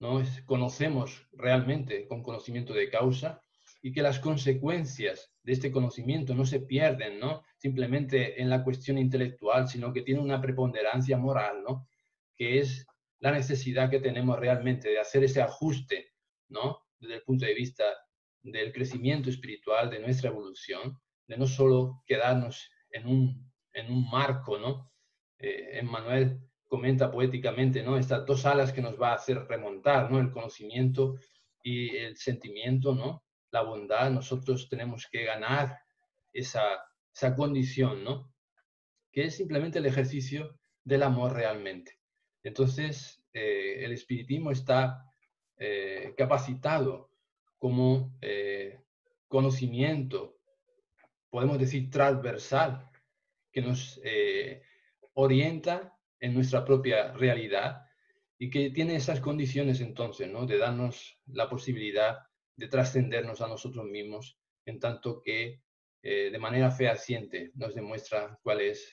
[SPEAKER 4] ¿no? conocemos realmente con conocimiento de causa y que las consecuencias de este conocimiento no se pierden, ¿no? Simplemente en la cuestión intelectual, sino que tiene una preponderancia moral, ¿no? Que es la necesidad que tenemos realmente de hacer ese ajuste, ¿no? Desde el punto de vista del crecimiento espiritual, de nuestra evolución, de no solo quedarnos en un, en un marco, ¿no? eh, Emmanuel comenta poéticamente, ¿no? Estas dos alas que nos va a hacer remontar, ¿no? El conocimiento y el sentimiento, ¿no? La bondad, nosotros tenemos que ganar esa, esa condición, ¿no? Que es simplemente el ejercicio del amor realmente. Entonces, eh, el espiritismo está eh, capacitado como eh, conocimiento, podemos decir transversal, que nos orienta en nuestra propia realidad y que tiene esas condiciones entonces, ¿no? De darnos la posibilidad de trascendernos a nosotros mismos, en tanto que eh, de manera fehaciente nos demuestra cuál es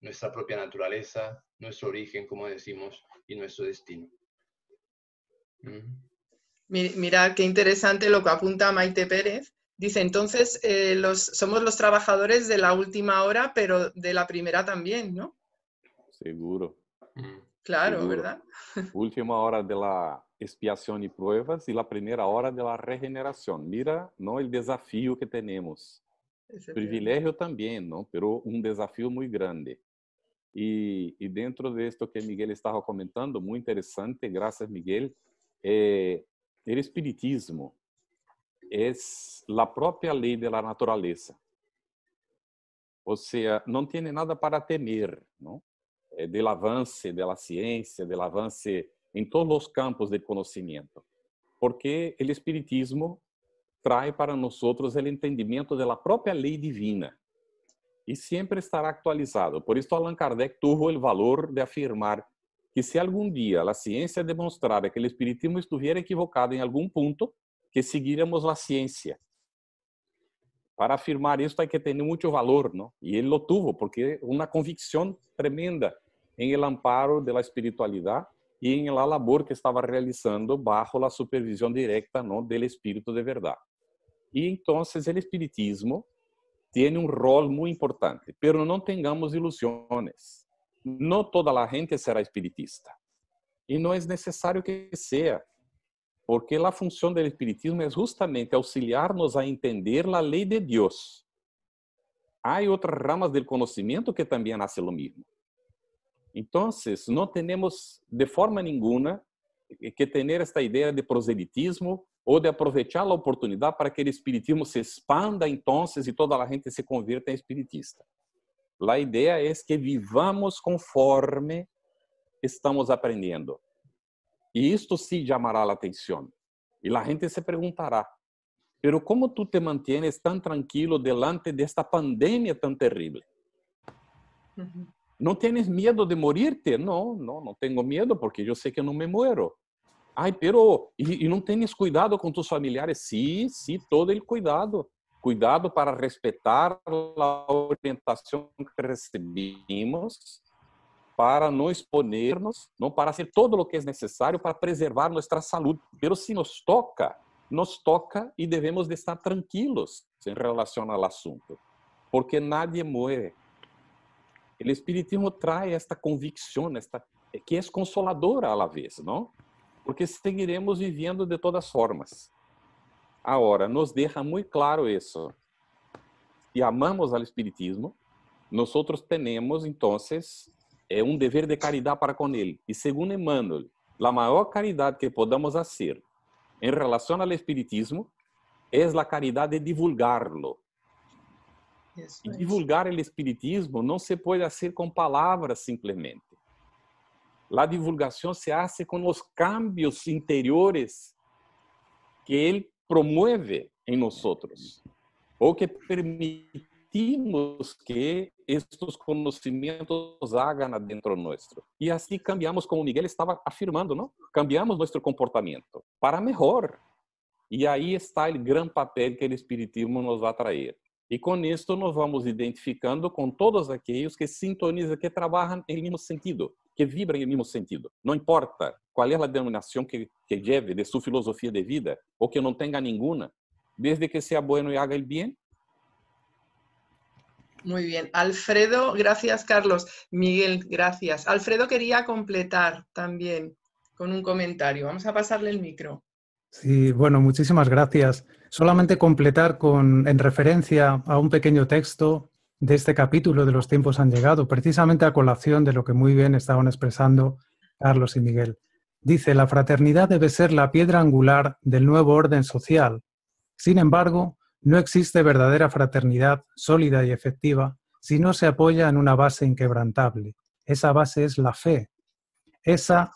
[SPEAKER 4] nuestra propia naturaleza, nuestro origen, como decimos, y nuestro destino.
[SPEAKER 1] Mm. Mira, qué interesante lo que apunta Maite Pérez. Dice, entonces, eh, los, somos los trabajadores de la última hora, pero de la primera también, ¿no?
[SPEAKER 2] Seguro.
[SPEAKER 1] Mm. Claro, ¿verdad?
[SPEAKER 2] Última hora de la expiación y pruebas y la primera hora de la regeneración. Mira, ¿no? El desafío que tenemos. Privilegio también, ¿no? Pero un desafío muy grande. Y, y, dentro de esto que Miguel estaba comentando, muy interesante, gracias Miguel, eh, el espiritismo es la propia ley de la naturaleza. O sea, não tem nada para temer, não? É, do avanço da ciência, do avanço em todos os campos de conhecimento, porque o espiritismo traz para nós o entendimento da própria lei divina e sempre estará actualizado. Por isso, Allan Kardec tuvo o valor de afirmar que se algum dia a ciência demonstrar que o espiritismo estiver equivocado em algum ponto, que seguiremos a ciência para afirmar isso hay que ter muito valor, ¿no? E ele lo tuvo porque uma convicção tremenda em el amparo de la espiritualidad e em la labor que estava realizando bajo la supervisão directa, ¿no? del espírito de verdade. E então, o espiritismo tem um rol muito importante, pero não tengamos ilusões. Não toda a gente será espiritista. E não é necessário que seja porque a função do Espiritismo é justamente auxiliar-nos a entender a lei de Deus. Há outras ramas do conhecimento que também hacen o mesmo. Então, não temos de forma nenhuma que ter esta ideia de proselitismo ou de aproveitar a oportunidade para que o espiritismo se expanda então e toda a gente se convierta em espiritista. A ideia é que vivamos conforme estamos aprendendo. E isto sim chamará a atenção. E a gente se perguntará, pero como tu te mantienes tão tranquilo delante desta pandemia tão terrível? Não tienes medo de morirte? Não, não, não tenho medo porque eu sei que não me muero. Ai, pero e, e não tens cuidado com tus familiares? Sim, sim, todo o cuidado. Cuidado para respeitar a orientação que recebemos para não exponernos, não para fazer todo o que é necessário para preservar nossa saúde. Mas se nos toca, nos toca e devemos de estar tranquilos em relação ao assunto, porque nadie muere. O espiritismo traz esta convicção, esta que é consoladora à la vez, não? Porque seguiremos vivendo de todas formas. Agora, nos deixa muito claro isso. Se amamos ao espiritismo, nós temos, então, é um dever de caridade para com ele. E segundo Emmanuel, a maior caridade que podamos fazer em relação ao espiritismo é a caridade de divulgar-lo. E divulgar o espiritismo não se pode fazer com palavras simplesmente. A divulgação se hace com os cambios interiores que ele promove em nós ou que permitimos que estes conhecimentos hagan dentro nuestro. E assim cambiamos, como Miguel estava afirmando, não? Cambiamos nosso comportamento para melhor. E aí está o grande papel que o Espiritismo nos vai trazer. E com isto nos vamos identificando com todos aqueles que sintonizam, que trabalham em mesmo sentido, que vibram em mesmo sentido. Não importa qual é a denominação que, que lleve de sua filosofia de vida, ou que não tenha nenhuma, desde que seja bueno e haga el bem,
[SPEAKER 1] Muy bien. Alfredo, gracias Carlos. Miguel, gracias. Alfredo quería completar también con un comentario. Vamos a pasarle el micro.
[SPEAKER 3] Sí, bueno, muchísimas gracias. Solamente completar con, en referencia a un pequeño texto de este capítulo de los tiempos han llegado, precisamente a colación de lo que muy bien estaban expresando Carlos y Miguel. Dice, la fraternidad debe ser la piedra angular del nuevo orden social. Sin embargo, no existe verdadera fraternidad sólida y efectiva si no se apoya en una base inquebrantable. Esa base es la fe. Esa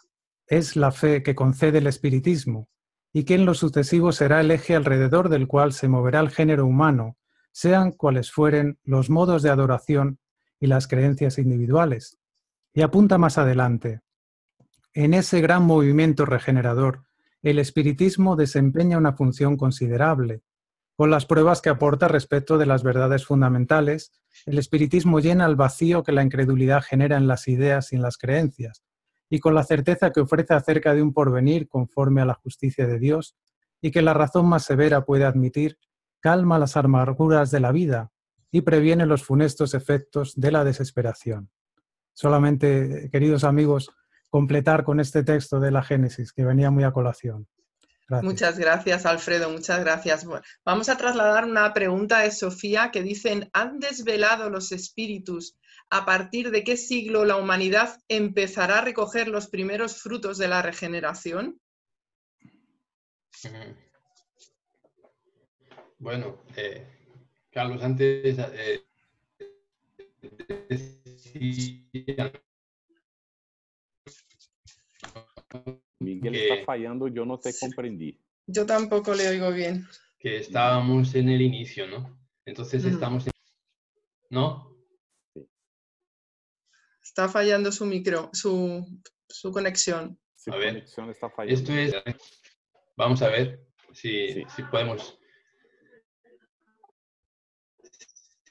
[SPEAKER 3] es la fe que concede el espiritismo y que en lo sucesivo será el eje alrededor del cual se moverá el género humano, sean cuales fueren los modos de adoración y las creencias individuales. Y apunta más adelante. En ese gran movimiento regenerador, el espiritismo desempeña una función considerable, con las pruebas que aporta respecto de las verdades fundamentales, el espiritismo llena el vacío que la incredulidad genera en las ideas y en las creencias, y con la certeza que ofrece acerca de un porvenir conforme a la justicia de Dios, y que la razón más severa puede admitir, calma las amarguras de la vida y previene los funestos efectos de la desesperación. solamente, queridos amigos, completar con este texto de la Génesis, que venía muy a colación.
[SPEAKER 1] Muchas gracias, Alfredo, muchas gracias. vamos a trasladar una pregunta de Sofía que dicen, ¿han desvelado los espíritus a partir de qué siglo la humanidad empezará a recoger los primeros frutos de la regeneración?
[SPEAKER 4] Bueno, eh, Carlos, antes eh,
[SPEAKER 2] Miguel está fallando, yo no te comprendí.
[SPEAKER 1] Yo tampoco le oigo bien.
[SPEAKER 4] Que estábamos en el inicio, ¿no? Entonces estamos en... ¿No?
[SPEAKER 1] Está fallando su micro, su, conexión.
[SPEAKER 2] Su conexión está fallando.
[SPEAKER 4] Esto es... Vamos a ver si, si podemos...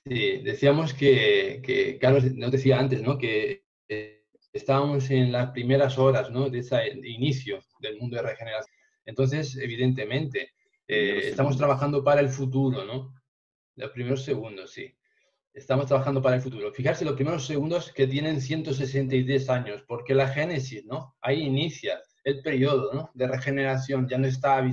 [SPEAKER 4] Sí, decíamos que, que Carlos nos decía antes, ¿no? Que eh, estábamos en las primeras horas ¿no? de ese inicio del mundo de regeneración. Entonces, evidentemente, eh, estamos trabajando para el futuro, ¿no? Los primeros segundos, sí. Estamos trabajando para el futuro. Fijarse los primeros segundos que tienen 163 años, porque la génesis, ¿no? Ahí inicia el periodo ¿no? de regeneración, ya no está eh,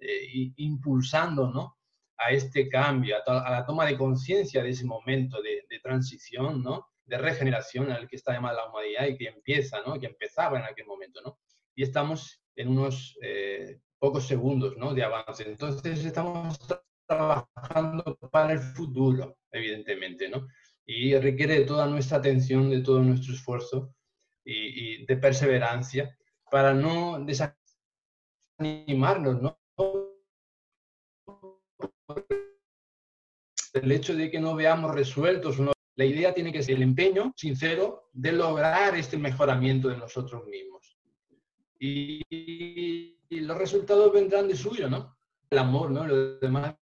[SPEAKER 4] eh, impulsando, ¿no? A este cambio, a, la toma de conciencia de ese momento de, de transición, ¿no? de regeneración al que está llamada la humanidad y que empieza, ¿no? que empezaba en aquel momento. ¿no? Y estamos en unos eh, pocos segundos ¿no? de avance. Entonces estamos trabajando para el futuro, evidentemente, ¿no? y requiere de toda nuestra atención, de todo nuestro esfuerzo y, y de perseverancia para no desanimarnos, ¿no? El hecho de que no veamos resueltos la idea tiene que ser el empeño sincero de lograr este mejoramiento de nosotros mismos. Y, los resultados vendrán de suyo, ¿no? El amor, ¿no? Lo demás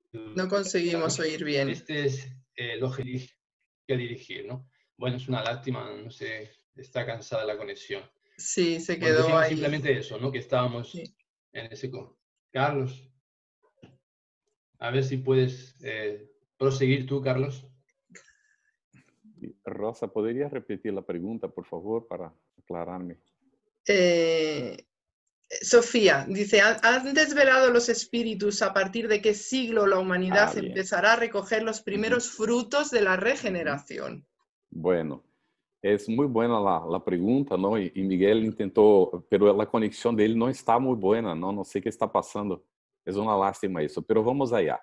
[SPEAKER 1] No conseguimos oír bien.
[SPEAKER 4] Este es eh, lo que que dirigir, ¿no? Bueno, es una lástima, no sé, está cansada la conexión.
[SPEAKER 1] Sí, se quedó ahí.
[SPEAKER 4] Simplemente eso, ¿no? Que estábamos en ese... Carlos, a ver si puedes eh, proseguir tú, Carlos.
[SPEAKER 2] Rosa, ¿podrías repetir la pregunta, por favor, para aclararme?
[SPEAKER 1] Eh, Sofía, dice, ¿han desvelado los espíritus a partir de qué siglo la humanidad ah, empezará a recoger los primeros frutos de la regeneración?
[SPEAKER 2] Bueno, es muy buena la, pregunta, ¿no? Y, Miguel intentó, pero la conexión de él no está muy buena, ¿no? No sé qué está pasando. Es una lástima eso, pero vamos allá.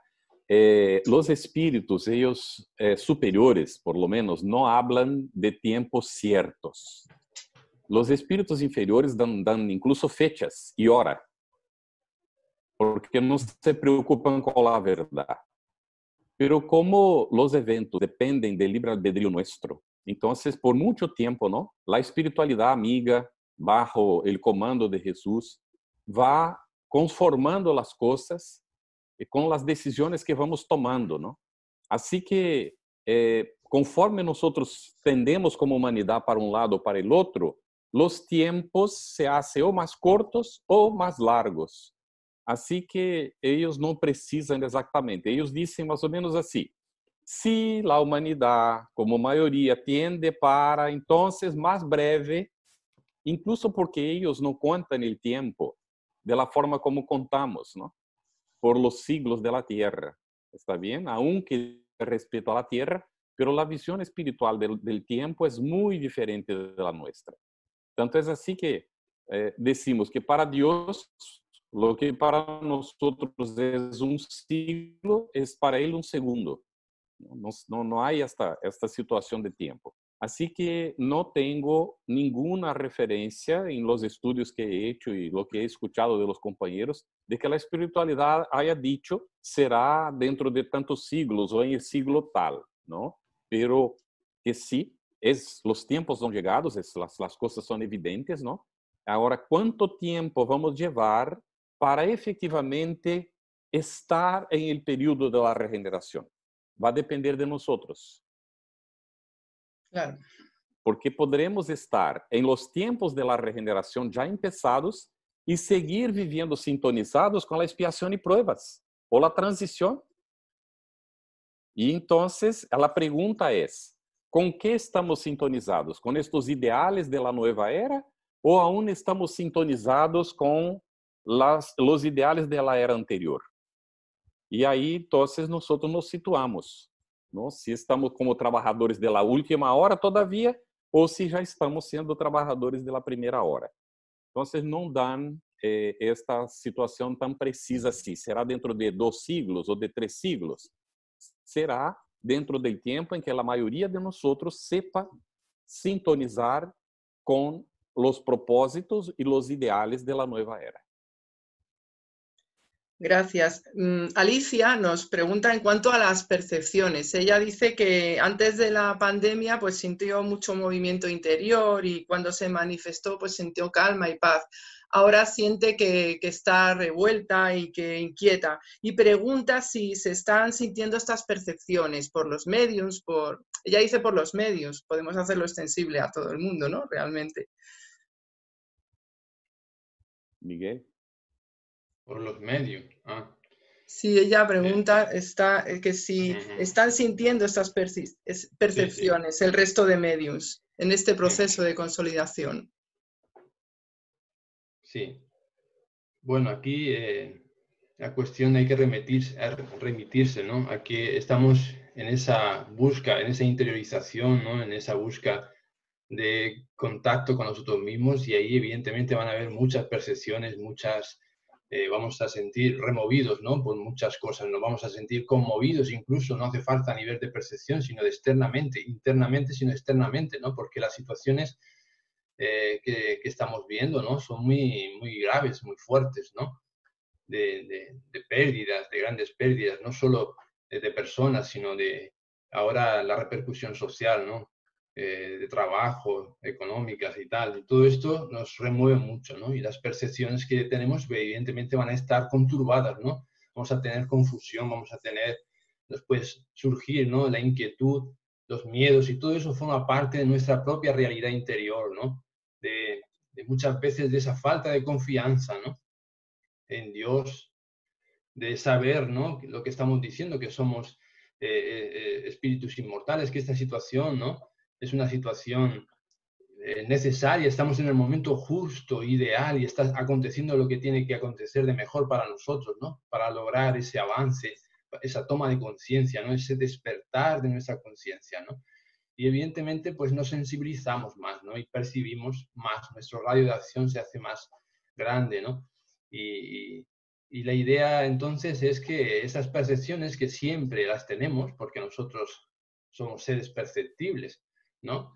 [SPEAKER 2] Eh, los espíritus, ellos eh, superiores, por lo menos, no hablan de tiempos ciertos. Los espíritus inferiores dan, dan incluso fechas y hora, porque no se preocupan con la verdad. Pero como los eventos dependen del libre albedrío nuestro, entonces por mucho tiempo, ¿no? La espiritualidad amiga, bajo el comando de Jesús, va conformando as coisas com as decisões que vamos tomando, não? Assim que, eh, conforme nós tendemos como humanidade para um lado ou para o outro, os tempos se hacen ou mais cortos ou mais largos. Assim que eles não precisam exatamente. Eles dizem mais ou menos assim: se a humanidade, como maioria, tende para então mais breve, incluso porque eles não contam o tempo, de la forma como contamos, ¿no? Por los siglos de la tierra. ¿Está bien? Aunque respeto a la tierra, pero la visión espiritual del tiempo es muy diferente de la nuestra. Tanto es así que eh, decimos que para Dios lo que para nosotros es un siglo es para Él un segundo. No, no, no hay esta, esta situación de tiempo. Así que no tengo ninguna referencia en los estudios que he hecho y lo que he escuchado de los compañeros de que la espiritualidad haya dicho será dentro de tantos siglos o en el siglo tal, ¿no? Pero que sí, es, los tiempos son llegados, es, las, las cosas son evidentes, ¿no? Ahora, ¿cuánto tiempo vamos a llevar para efectivamente estar en el periodo de la regeneración? Va a depender de nosotros.
[SPEAKER 1] Claro.
[SPEAKER 2] Porque podremos estar em los tiempos de la regeneração já empezados e seguir vivendo sintonizados com a expiação e pruebas, ou a transição, E então, a pergunta é: com que estamos sintonizados? Com estes ideais da nova era? Ou aún estamos sintonizados com os ideais da era anterior? E aí, então, nós nos situamos. Não? Se estamos como trabalhadores da última hora, todavia, ou se já estamos sendo trabalhadores da primeira hora. Então, não dão eh, esta situação tão precisa assim. Será dentro de dois siglos ou de três siglos? Será dentro do tempo em que a maioria de nós sepa sintonizar com os propósitos e os ideais da nova era.
[SPEAKER 1] Gracias. Mm, Alicia nos pregunta en cuanto a las percepciones. Ella dice que antes de la pandemia pues sintió mucho movimiento interior y cuando se manifestó pues sintió calma y paz. Ahora siente que, está revuelta y que inquieta y pregunta si se están sintiendo estas percepciones por los medios, por... Ella dice por los medios, podemos hacerlo extensible a todo el mundo, ¿no? Realmente.
[SPEAKER 2] Miguel
[SPEAKER 4] por los medios. Ah.
[SPEAKER 1] Sí, ella pregunta está, eh, que si están sintiendo estas percepciones el resto de medios en este proceso de consolidación.
[SPEAKER 4] Sí. Bueno, aquí eh, la cuestión hay que remitirse, remitirse, ¿no? A que estamos en esa busca, en esa interiorización, ¿no? En esa busca de contacto con nosotros mismos y ahí evidentemente van a haber muchas percepciones, muchas eh, vamos a sentir removidos ¿no? por muchas cosas, nos vamos a sentir conmovidos incluso, no hace falta a nivel de percepción, sino de externamente, internamente, sino externamente, ¿no? porque las situaciones eh, que, estamos viendo ¿no? son muy, muy graves, muy fuertes, ¿no? de, pérdidas, de grandes pérdidas, no solo de personas, sino de ahora la repercusión social, ¿no? Eh, de trabajo, económicas y tal. Y todo esto nos remueve mucho, ¿no? Y las percepciones que tenemos, evidentemente, van a estar conturbadas, ¿no? Vamos a tener confusión, vamos a tener, después surgir, ¿no? La inquietud, los miedos y todo eso forma parte de nuestra propia realidad interior, ¿no? De, muchas veces de esa falta de confianza, ¿no? En Dios, de saber, ¿no? Lo que estamos diciendo, que somos eh, eh, espíritus inmortales, que esta situación, ¿no? es una situación eh, necesaria, estamos en el momento justo, ideal y está aconteciendo lo que tiene que acontecer de mejor para nosotros, ¿no? Para lograr ese avance, esa toma de conciencia, ¿no? Ese despertar de nuestra conciencia, ¿no? Y evidentemente, pues nos sensibilizamos más, ¿no? Y percibimos más, nuestro radio de acción se hace más grande, ¿no? Y, y la idea entonces es que esas percepciones que siempre las tenemos, porque nosotros somos seres perceptibles, ¿no?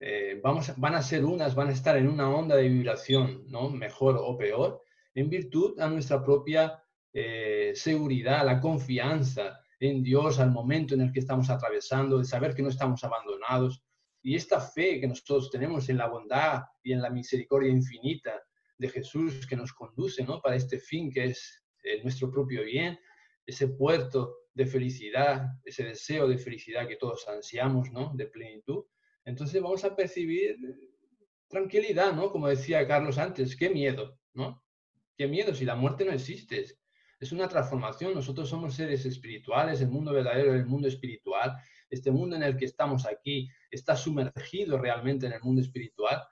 [SPEAKER 4] Eh, vamos, van a ser unas, van a estar en una onda de vibración, ¿no? Mejor o peor, en virtud a nuestra propia eh, seguridad, la confianza en Dios al momento en el que estamos atravesando, de saber que no estamos abandonados. Y esta fe que nosotros tenemos en la bondad y en la misericordia infinita de Jesús que nos conduce, ¿no? Para este fin que es eh, nuestro propio bien, ese puerto de felicidad, ese deseo de felicidad que todos ansiamos, ¿no? De plenitud entonces vamos a percibir tranquilidad, ¿no? Como decía Carlos antes, qué miedo, ¿no? Qué miedo si la muerte no existe. Es una transformación, nosotros somos seres espirituales, el mundo verdadero es el mundo espiritual, este mundo en el que estamos aquí está sumergido realmente en el mundo espiritual.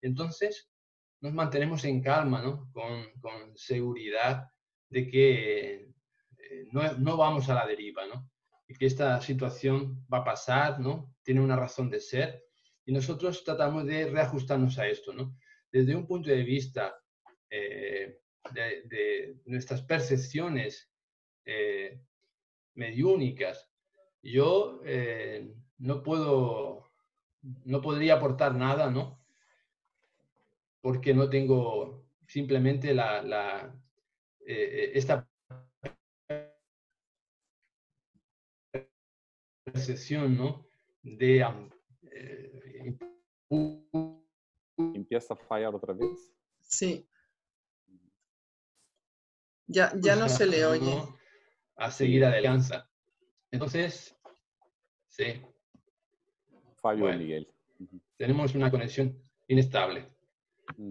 [SPEAKER 4] Entonces nos mantenemos en calma, ¿no? Con, con seguridad de que eh, no, no vamos a la deriva, ¿no? y que esta situación va a pasar, ¿no? Tiene una razón de ser y nosotros tratamos de reajustarnos a esto, ¿no? Desde un punto de vista eh, de, nuestras percepciones eh, mediúnicas, yo eh, no puedo, no podría aportar nada, ¿no? Porque no tengo simplemente la, la esta percepción, ¿no? De...
[SPEAKER 2] Eh, ¿Empieza a fallar otra vez?
[SPEAKER 1] Sí. Ya, ya no se le oye.
[SPEAKER 4] A seguir adelante. Entonces, sí.
[SPEAKER 2] Fallo, Miguel.
[SPEAKER 4] Tenemos una conexión inestable.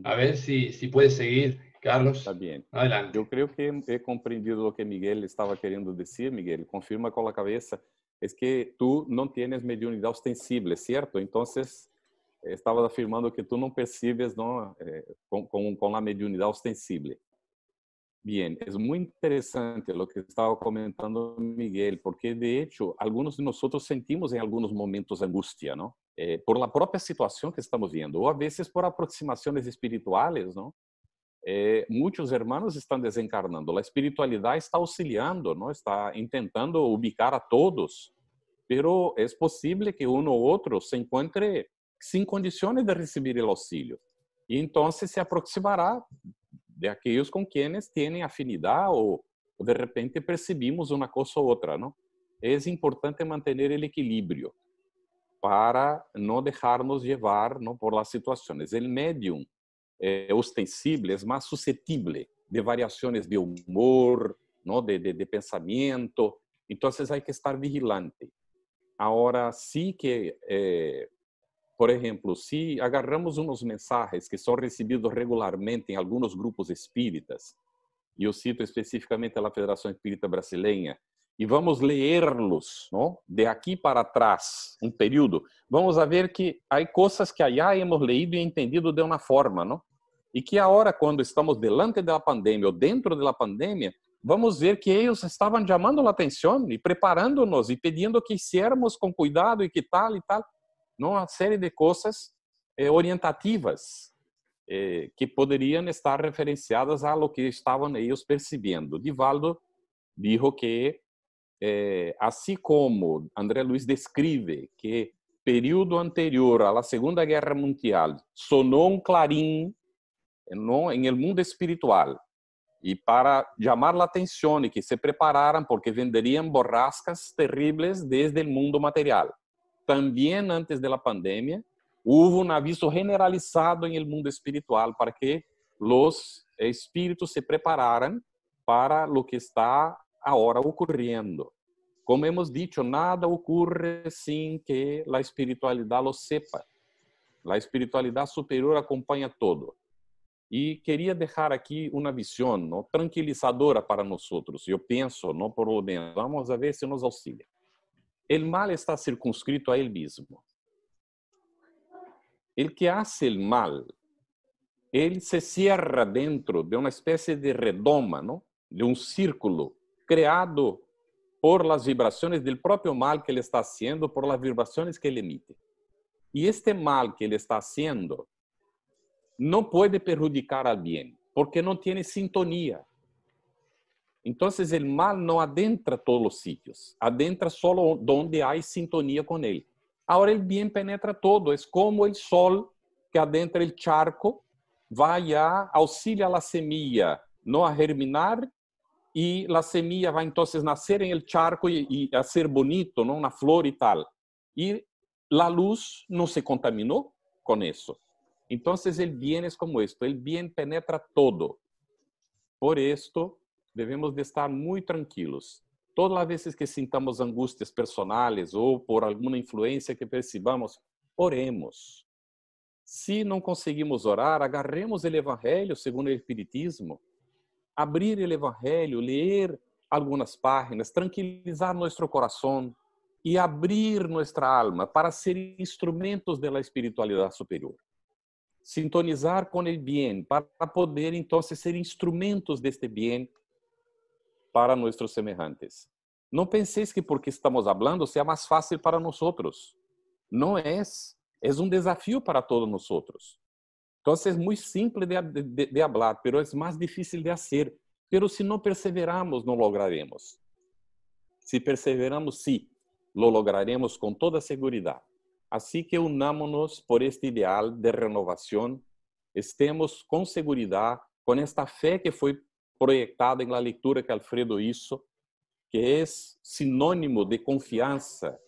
[SPEAKER 4] A ver si, si puede seguir, Carlos.
[SPEAKER 2] Está bien.
[SPEAKER 4] Adelante.
[SPEAKER 2] Yo creo que he comprendido lo que Miguel estaba queriendo decir, Miguel. Confirma con la cabeza es que tú no tienes mediunidad ostensible, ¿cierto? Entonces, estabas afirmando que tú no percibes ¿no? Eh, con, con, con, la mediunidad ostensible. Bien, es muy interesante lo que estaba comentando Miguel, porque de hecho algunos de nosotros sentimos en algunos momentos angustia, ¿no? Eh, por la propia situación que estamos viendo, o a veces por aproximaciones espirituales, ¿no? Eh, muchos hermanos están desencarnando, la espiritualidad está auxiliando, ¿no? Está intentando ubicar a todos, pero es posible que uno u otro se encuentre sin condiciones de recibir el auxilio. Y entonces se aproximará de aquellos con quienes tienen afinidad o, de repente percibimos una cosa u otra, ¿no? Es importante mantener el equilibrio para no dejarnos llevar ¿no? por las situaciones. El medium eh, ostensible es más susceptible de variaciones de humor, ¿no? de, de, de pensamiento, entonces hay que estar vigilante. Ahora sí que, eh, por ejemplo, si agarramos unos mensajes que son recibidos regularmente en algunos grupos espíritas, y yo cito específicamente a la Federación Espírita Brasileña, e vamos não? de aqui para trás, um período, vamos ver que há coisas que allá hemos leído e entendido de uma forma, não? E que agora, quando estamos delante da pandemia ou dentro da pandemia, vamos ver que eles estavam chamando a atenção e preparando-nos e pedindo que hiciéramos com cuidado e que tal e tal. Não? Uma série de coisas eh, orientativas eh, que poderiam estar referenciadas a lo que estavam eles percebendo. Divaldo dijo que é, assim como André Luiz descreve que período anterior à Segunda Guerra Mundial sonou um clarim no, em el mundo espiritual e para chamar a atenção e que se prepararam porque venderiam borrascas terríveis desde o mundo material. Também antes da pandemia, houve um aviso generalizado em el mundo espiritual para que os espíritos se prepararam para o que está ahora ocurriendo. Como hemos dicho, nada ocurre sin que la espiritualidad lo sepa. La espiritualidad superior acompaña todo. E queria deixar aqui uma visão não, tranquilizadora para nós. Eu penso, não por lo menos, vamos ver se nos auxilia. O mal está circunscrito a ele mesmo. El que hace el mal, ele se cierra dentro de uma espécie de redoma, não? de um círculo creado por las vibraciones del propio mal que él está haciendo, por las vibraciones que él emite. Y este mal que él está haciendo no puede perjudicar al bien, porque no tiene sintonía. Entonces el mal no adentra todos los sitios, adentra solo donde hay sintonía con él. Ahora el bien penetra todo, es como el sol que adentra el charco, vaya, auxilia a la semilla no a germinar e a semilla vai então nascer em el charco e, a ser bonito, não, na flor e tal. E a luz não se contaminou com isso. Então, el bien es como esto, el bien penetra todo. Por esto, devemos de estar muito tranquilos. Todas as vezes que sintamos angústias personais ou por alguma influência que percebamos, oremos. Se não conseguimos orar, agarremos o Evangelho segundo o Espiritismo abrir o Evangelho, ler algumas páginas, tranquilizar nosso coração e abrir nossa alma para ser instrumentos da espiritualidade superior. Sintonizar com o bem para poder então ser instrumentos deste bem para nossos semelhantes. Não penseis que porque estamos falando seja mais fácil para nós. Não é. É um desafio para todos nós. Entonces es muy simple de, de, de, hablar, pero es más difícil de hacer. Pero si no perseveramos, no lograremos. Si perseveramos, sí, lo lograremos con toda seguridad. Así que unámonos por este ideal de renovación, estemos con seguridad, con esta fe que fue proyectada en la lectura que Alfredo hizo, que es sinónimo de confianza,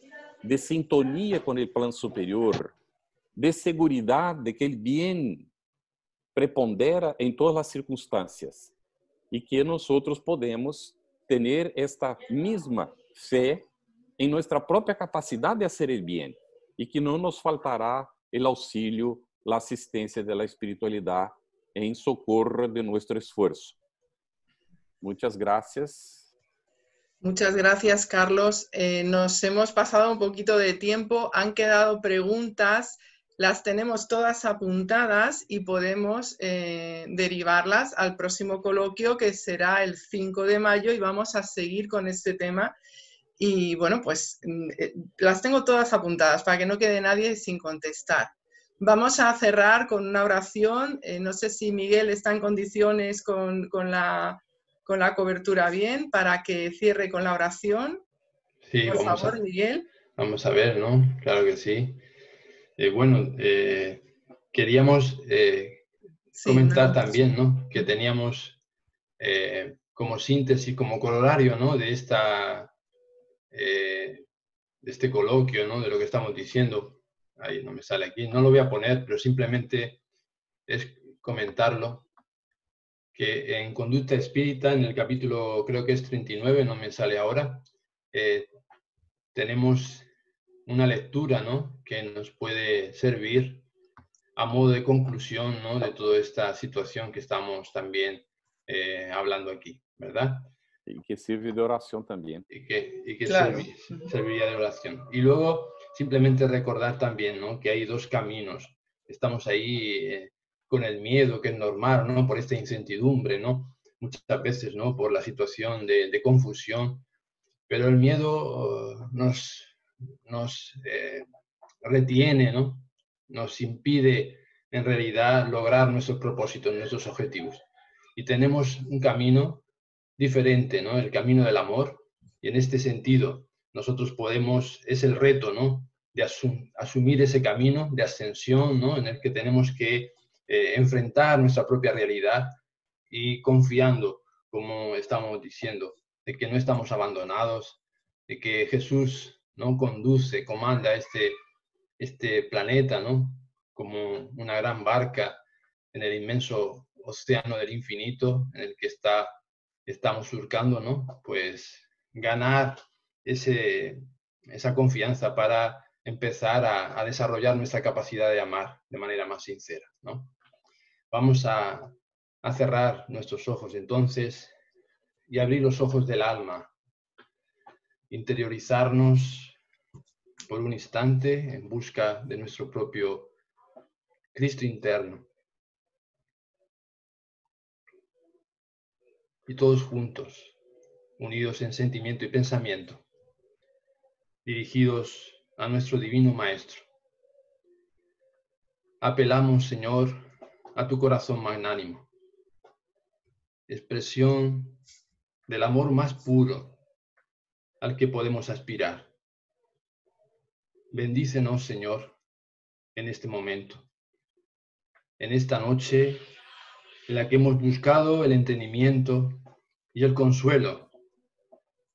[SPEAKER 2] de sintonía con el plan superior, de seguridad de que el bien prepondera em todas as circunstâncias e que nós podemos ter esta mesma fé em nossa própria capacidade de fazer o bem e que não nos faltará o auxílio, a assistência da espiritualidade em socorro de nosso esforço. Muitas graças
[SPEAKER 1] Muchas gracias, Carlos. Eh, nos hemos pasado un poquito de tiempo, han quedado preguntas, las tenemos todas apuntadas y podemos eh, derivarlas al próximo coloquio que será el 5 de mayo y vamos a seguir con este tema. Y bueno, pues mm, eh, las tengo todas apuntadas para que no quede nadie sin contestar. Vamos a cerrar con una oración. no sé si Miguel está en condiciones con, con la con la cobertura bien para que cierre con la oración.
[SPEAKER 4] Sí, Por favor, Miguel. Vamos a ver, ¿no? Claro que sí. Eh, bueno, eh, queríamos eh, comentar también, ¿no? Que teníamos como síntesis, como corolario, ¿no? De esta, de este coloquio, ¿no? De lo que estamos diciendo. Ahí no me sale aquí. No lo voy a poner, pero simplemente es comentarlo que en Conducta Espírita, en el capítulo creo que es 39, no me sale ahora, eh, tenemos una lectura ¿no? que nos puede servir a modo de conclusión ¿no? de toda esta situación que estamos también eh, hablando aquí, ¿verdad?
[SPEAKER 2] Y que sirve de oración también.
[SPEAKER 4] Y que, y que serviría de oración. Y luego simplemente recordar también ¿no? que hay dos caminos. Estamos ahí eh, con el miedo que es normal, ¿no? Por esta incertidumbre, ¿no? Muchas veces, ¿no? Por la situación de, confusión. Pero el miedo uh, nos, nos eh, retiene, ¿no? Nos impide en realidad lograr nuestros propósitos, nuestros objetivos. Y tenemos un camino diferente, ¿no? El camino del amor. Y en este sentido, nosotros podemos, es el reto, ¿no? De asumir ese camino de ascensión, ¿no? En el que tenemos que eh, enfrentar nuestra propia realidad y confiando, como estamos diciendo, de que no estamos abandonados, de que Jesús no conduce, comanda este, este planeta, ¿no? Como una gran barca en el inmenso océano del infinito en el que está, estamos surcando, ¿no? Pues ganar ese, esa confianza para empezar a, a, desarrollar nuestra capacidad de amar de manera más sincera, ¿no? Vamos a, cerrar nuestros ojos entonces y abrir los ojos del alma, interiorizarnos por un instante en busca de nuestro propio Cristo interno. Y todos juntos, unidos en sentimiento y pensamiento, dirigidos a nuestro Divino Maestro. Apelamos, Señor, a tu corazón magnánimo. Expresión del amor más puro al que podemos aspirar. Bendícenos, Señor, en este momento, en esta noche en la que hemos buscado el entendimiento y el consuelo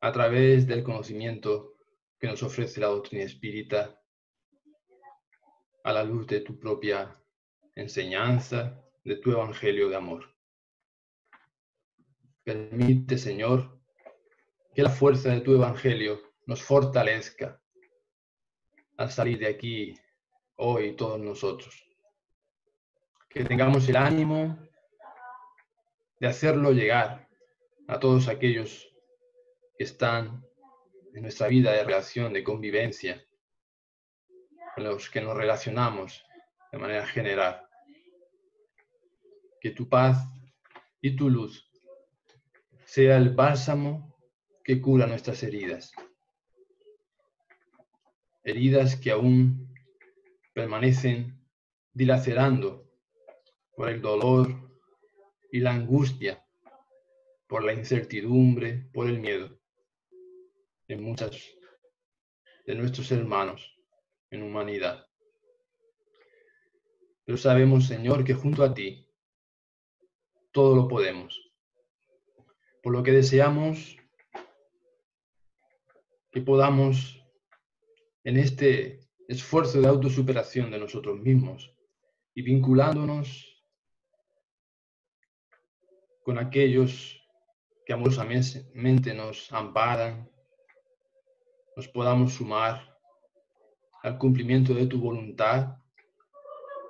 [SPEAKER 4] a través del conocimiento que nos ofrece la doctrina espírita a la luz de tu propia enseñanza de tu evangelio de amor. Permite, Señor, que la fuerza de tu evangelio nos fortalezca al salir de aquí hoy todos nosotros. Que tengamos el ánimo de hacerlo llegar a todos aquellos que están en nuestra vida de relación, de convivencia, con los que nos relacionamos de manera general que tu paz y tu luz sea el bálsamo que cura nuestras heridas. Heridas que aún permanecen dilacerando por el dolor y la angustia, por la incertidumbre, por el miedo en muchas de nuestros hermanos en humanidad. Pero sabemos, Señor, que junto a ti todo lo podemos. Por lo que deseamos que podamos, en este esfuerzo de autosuperación de nosotros mismos y vinculándonos con aquellos que amorosamente nos amparan, nos podamos sumar al cumplimiento de tu voluntad,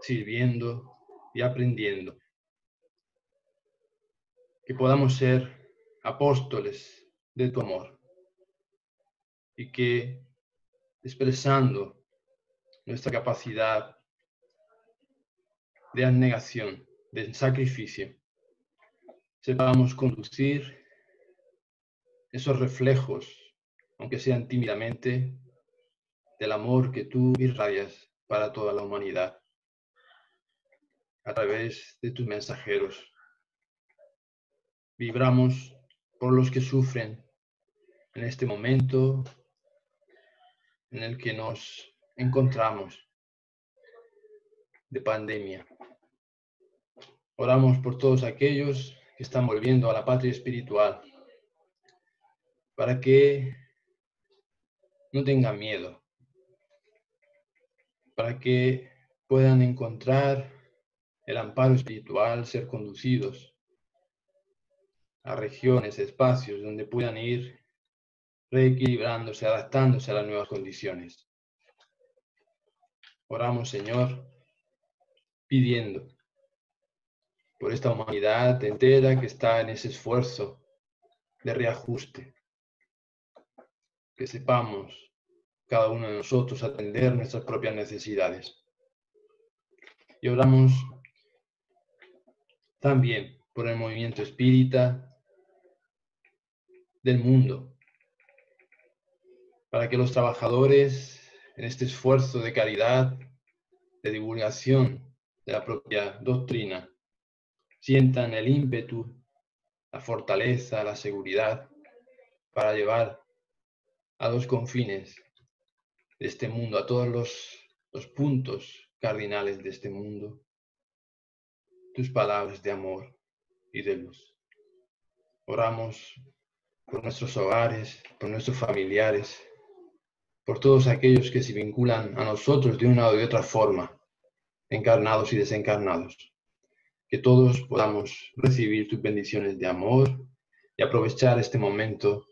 [SPEAKER 4] sirviendo y aprendiendo que podamos ser apóstoles de tu amor, y que expresando nuestra capacidad de abnegación, de sacrificio, sepamos conducir esos reflejos, aunque sean tímidamente, del amor que tú irradias para toda la humanidad a través de tus mensajeros. Vibramos por los que sufren en este momento en el que nos encontramos de pandemia. Oramos por todos aquellos que están volviendo a la patria espiritual, para que no tengan miedo, para que puedan encontrar el amparo espiritual, ser conducidos a regiones, espacios donde puedan ir reequilibrándose, adaptándose a las nuevas condiciones. Oramos, Señor, pidiendo por esta humanidad entera que está en ese esfuerzo de reajuste. Que sepamos cada uno de nosotros atender nuestras propias necesidades. Y oramos también por el movimiento espírita del mundo, para que los trabajadores en este esfuerzo de caridad, de divulgación de la propia doctrina, sientan el ímpetu, la fortaleza, la seguridad para llevar a los confines de este mundo, a todos los, los puntos cardinales de este mundo, tus palabras de amor y de luz. Oramos por nuestros hogares, por nuestros familiares, por todos aquellos que se vinculan a nosotros de una o de otra forma, encarnados y desencarnados. Que todos podamos recibir tus bendiciones de amor y aprovechar este momento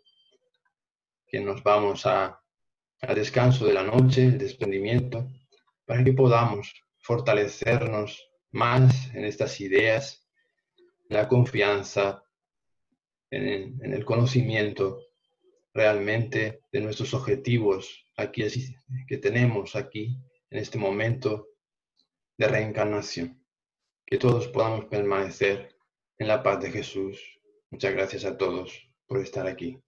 [SPEAKER 4] que nos vamos a, al descanso de la noche, el desprendimiento, para que podamos fortalecernos más en estas ideas, la confianza, en el, conocimiento realmente de nuestros objetivos aquí que tenemos aquí en este momento de reencarnación. Que todos podamos permanecer en la paz de Jesús. Muchas gracias a todos por estar aquí.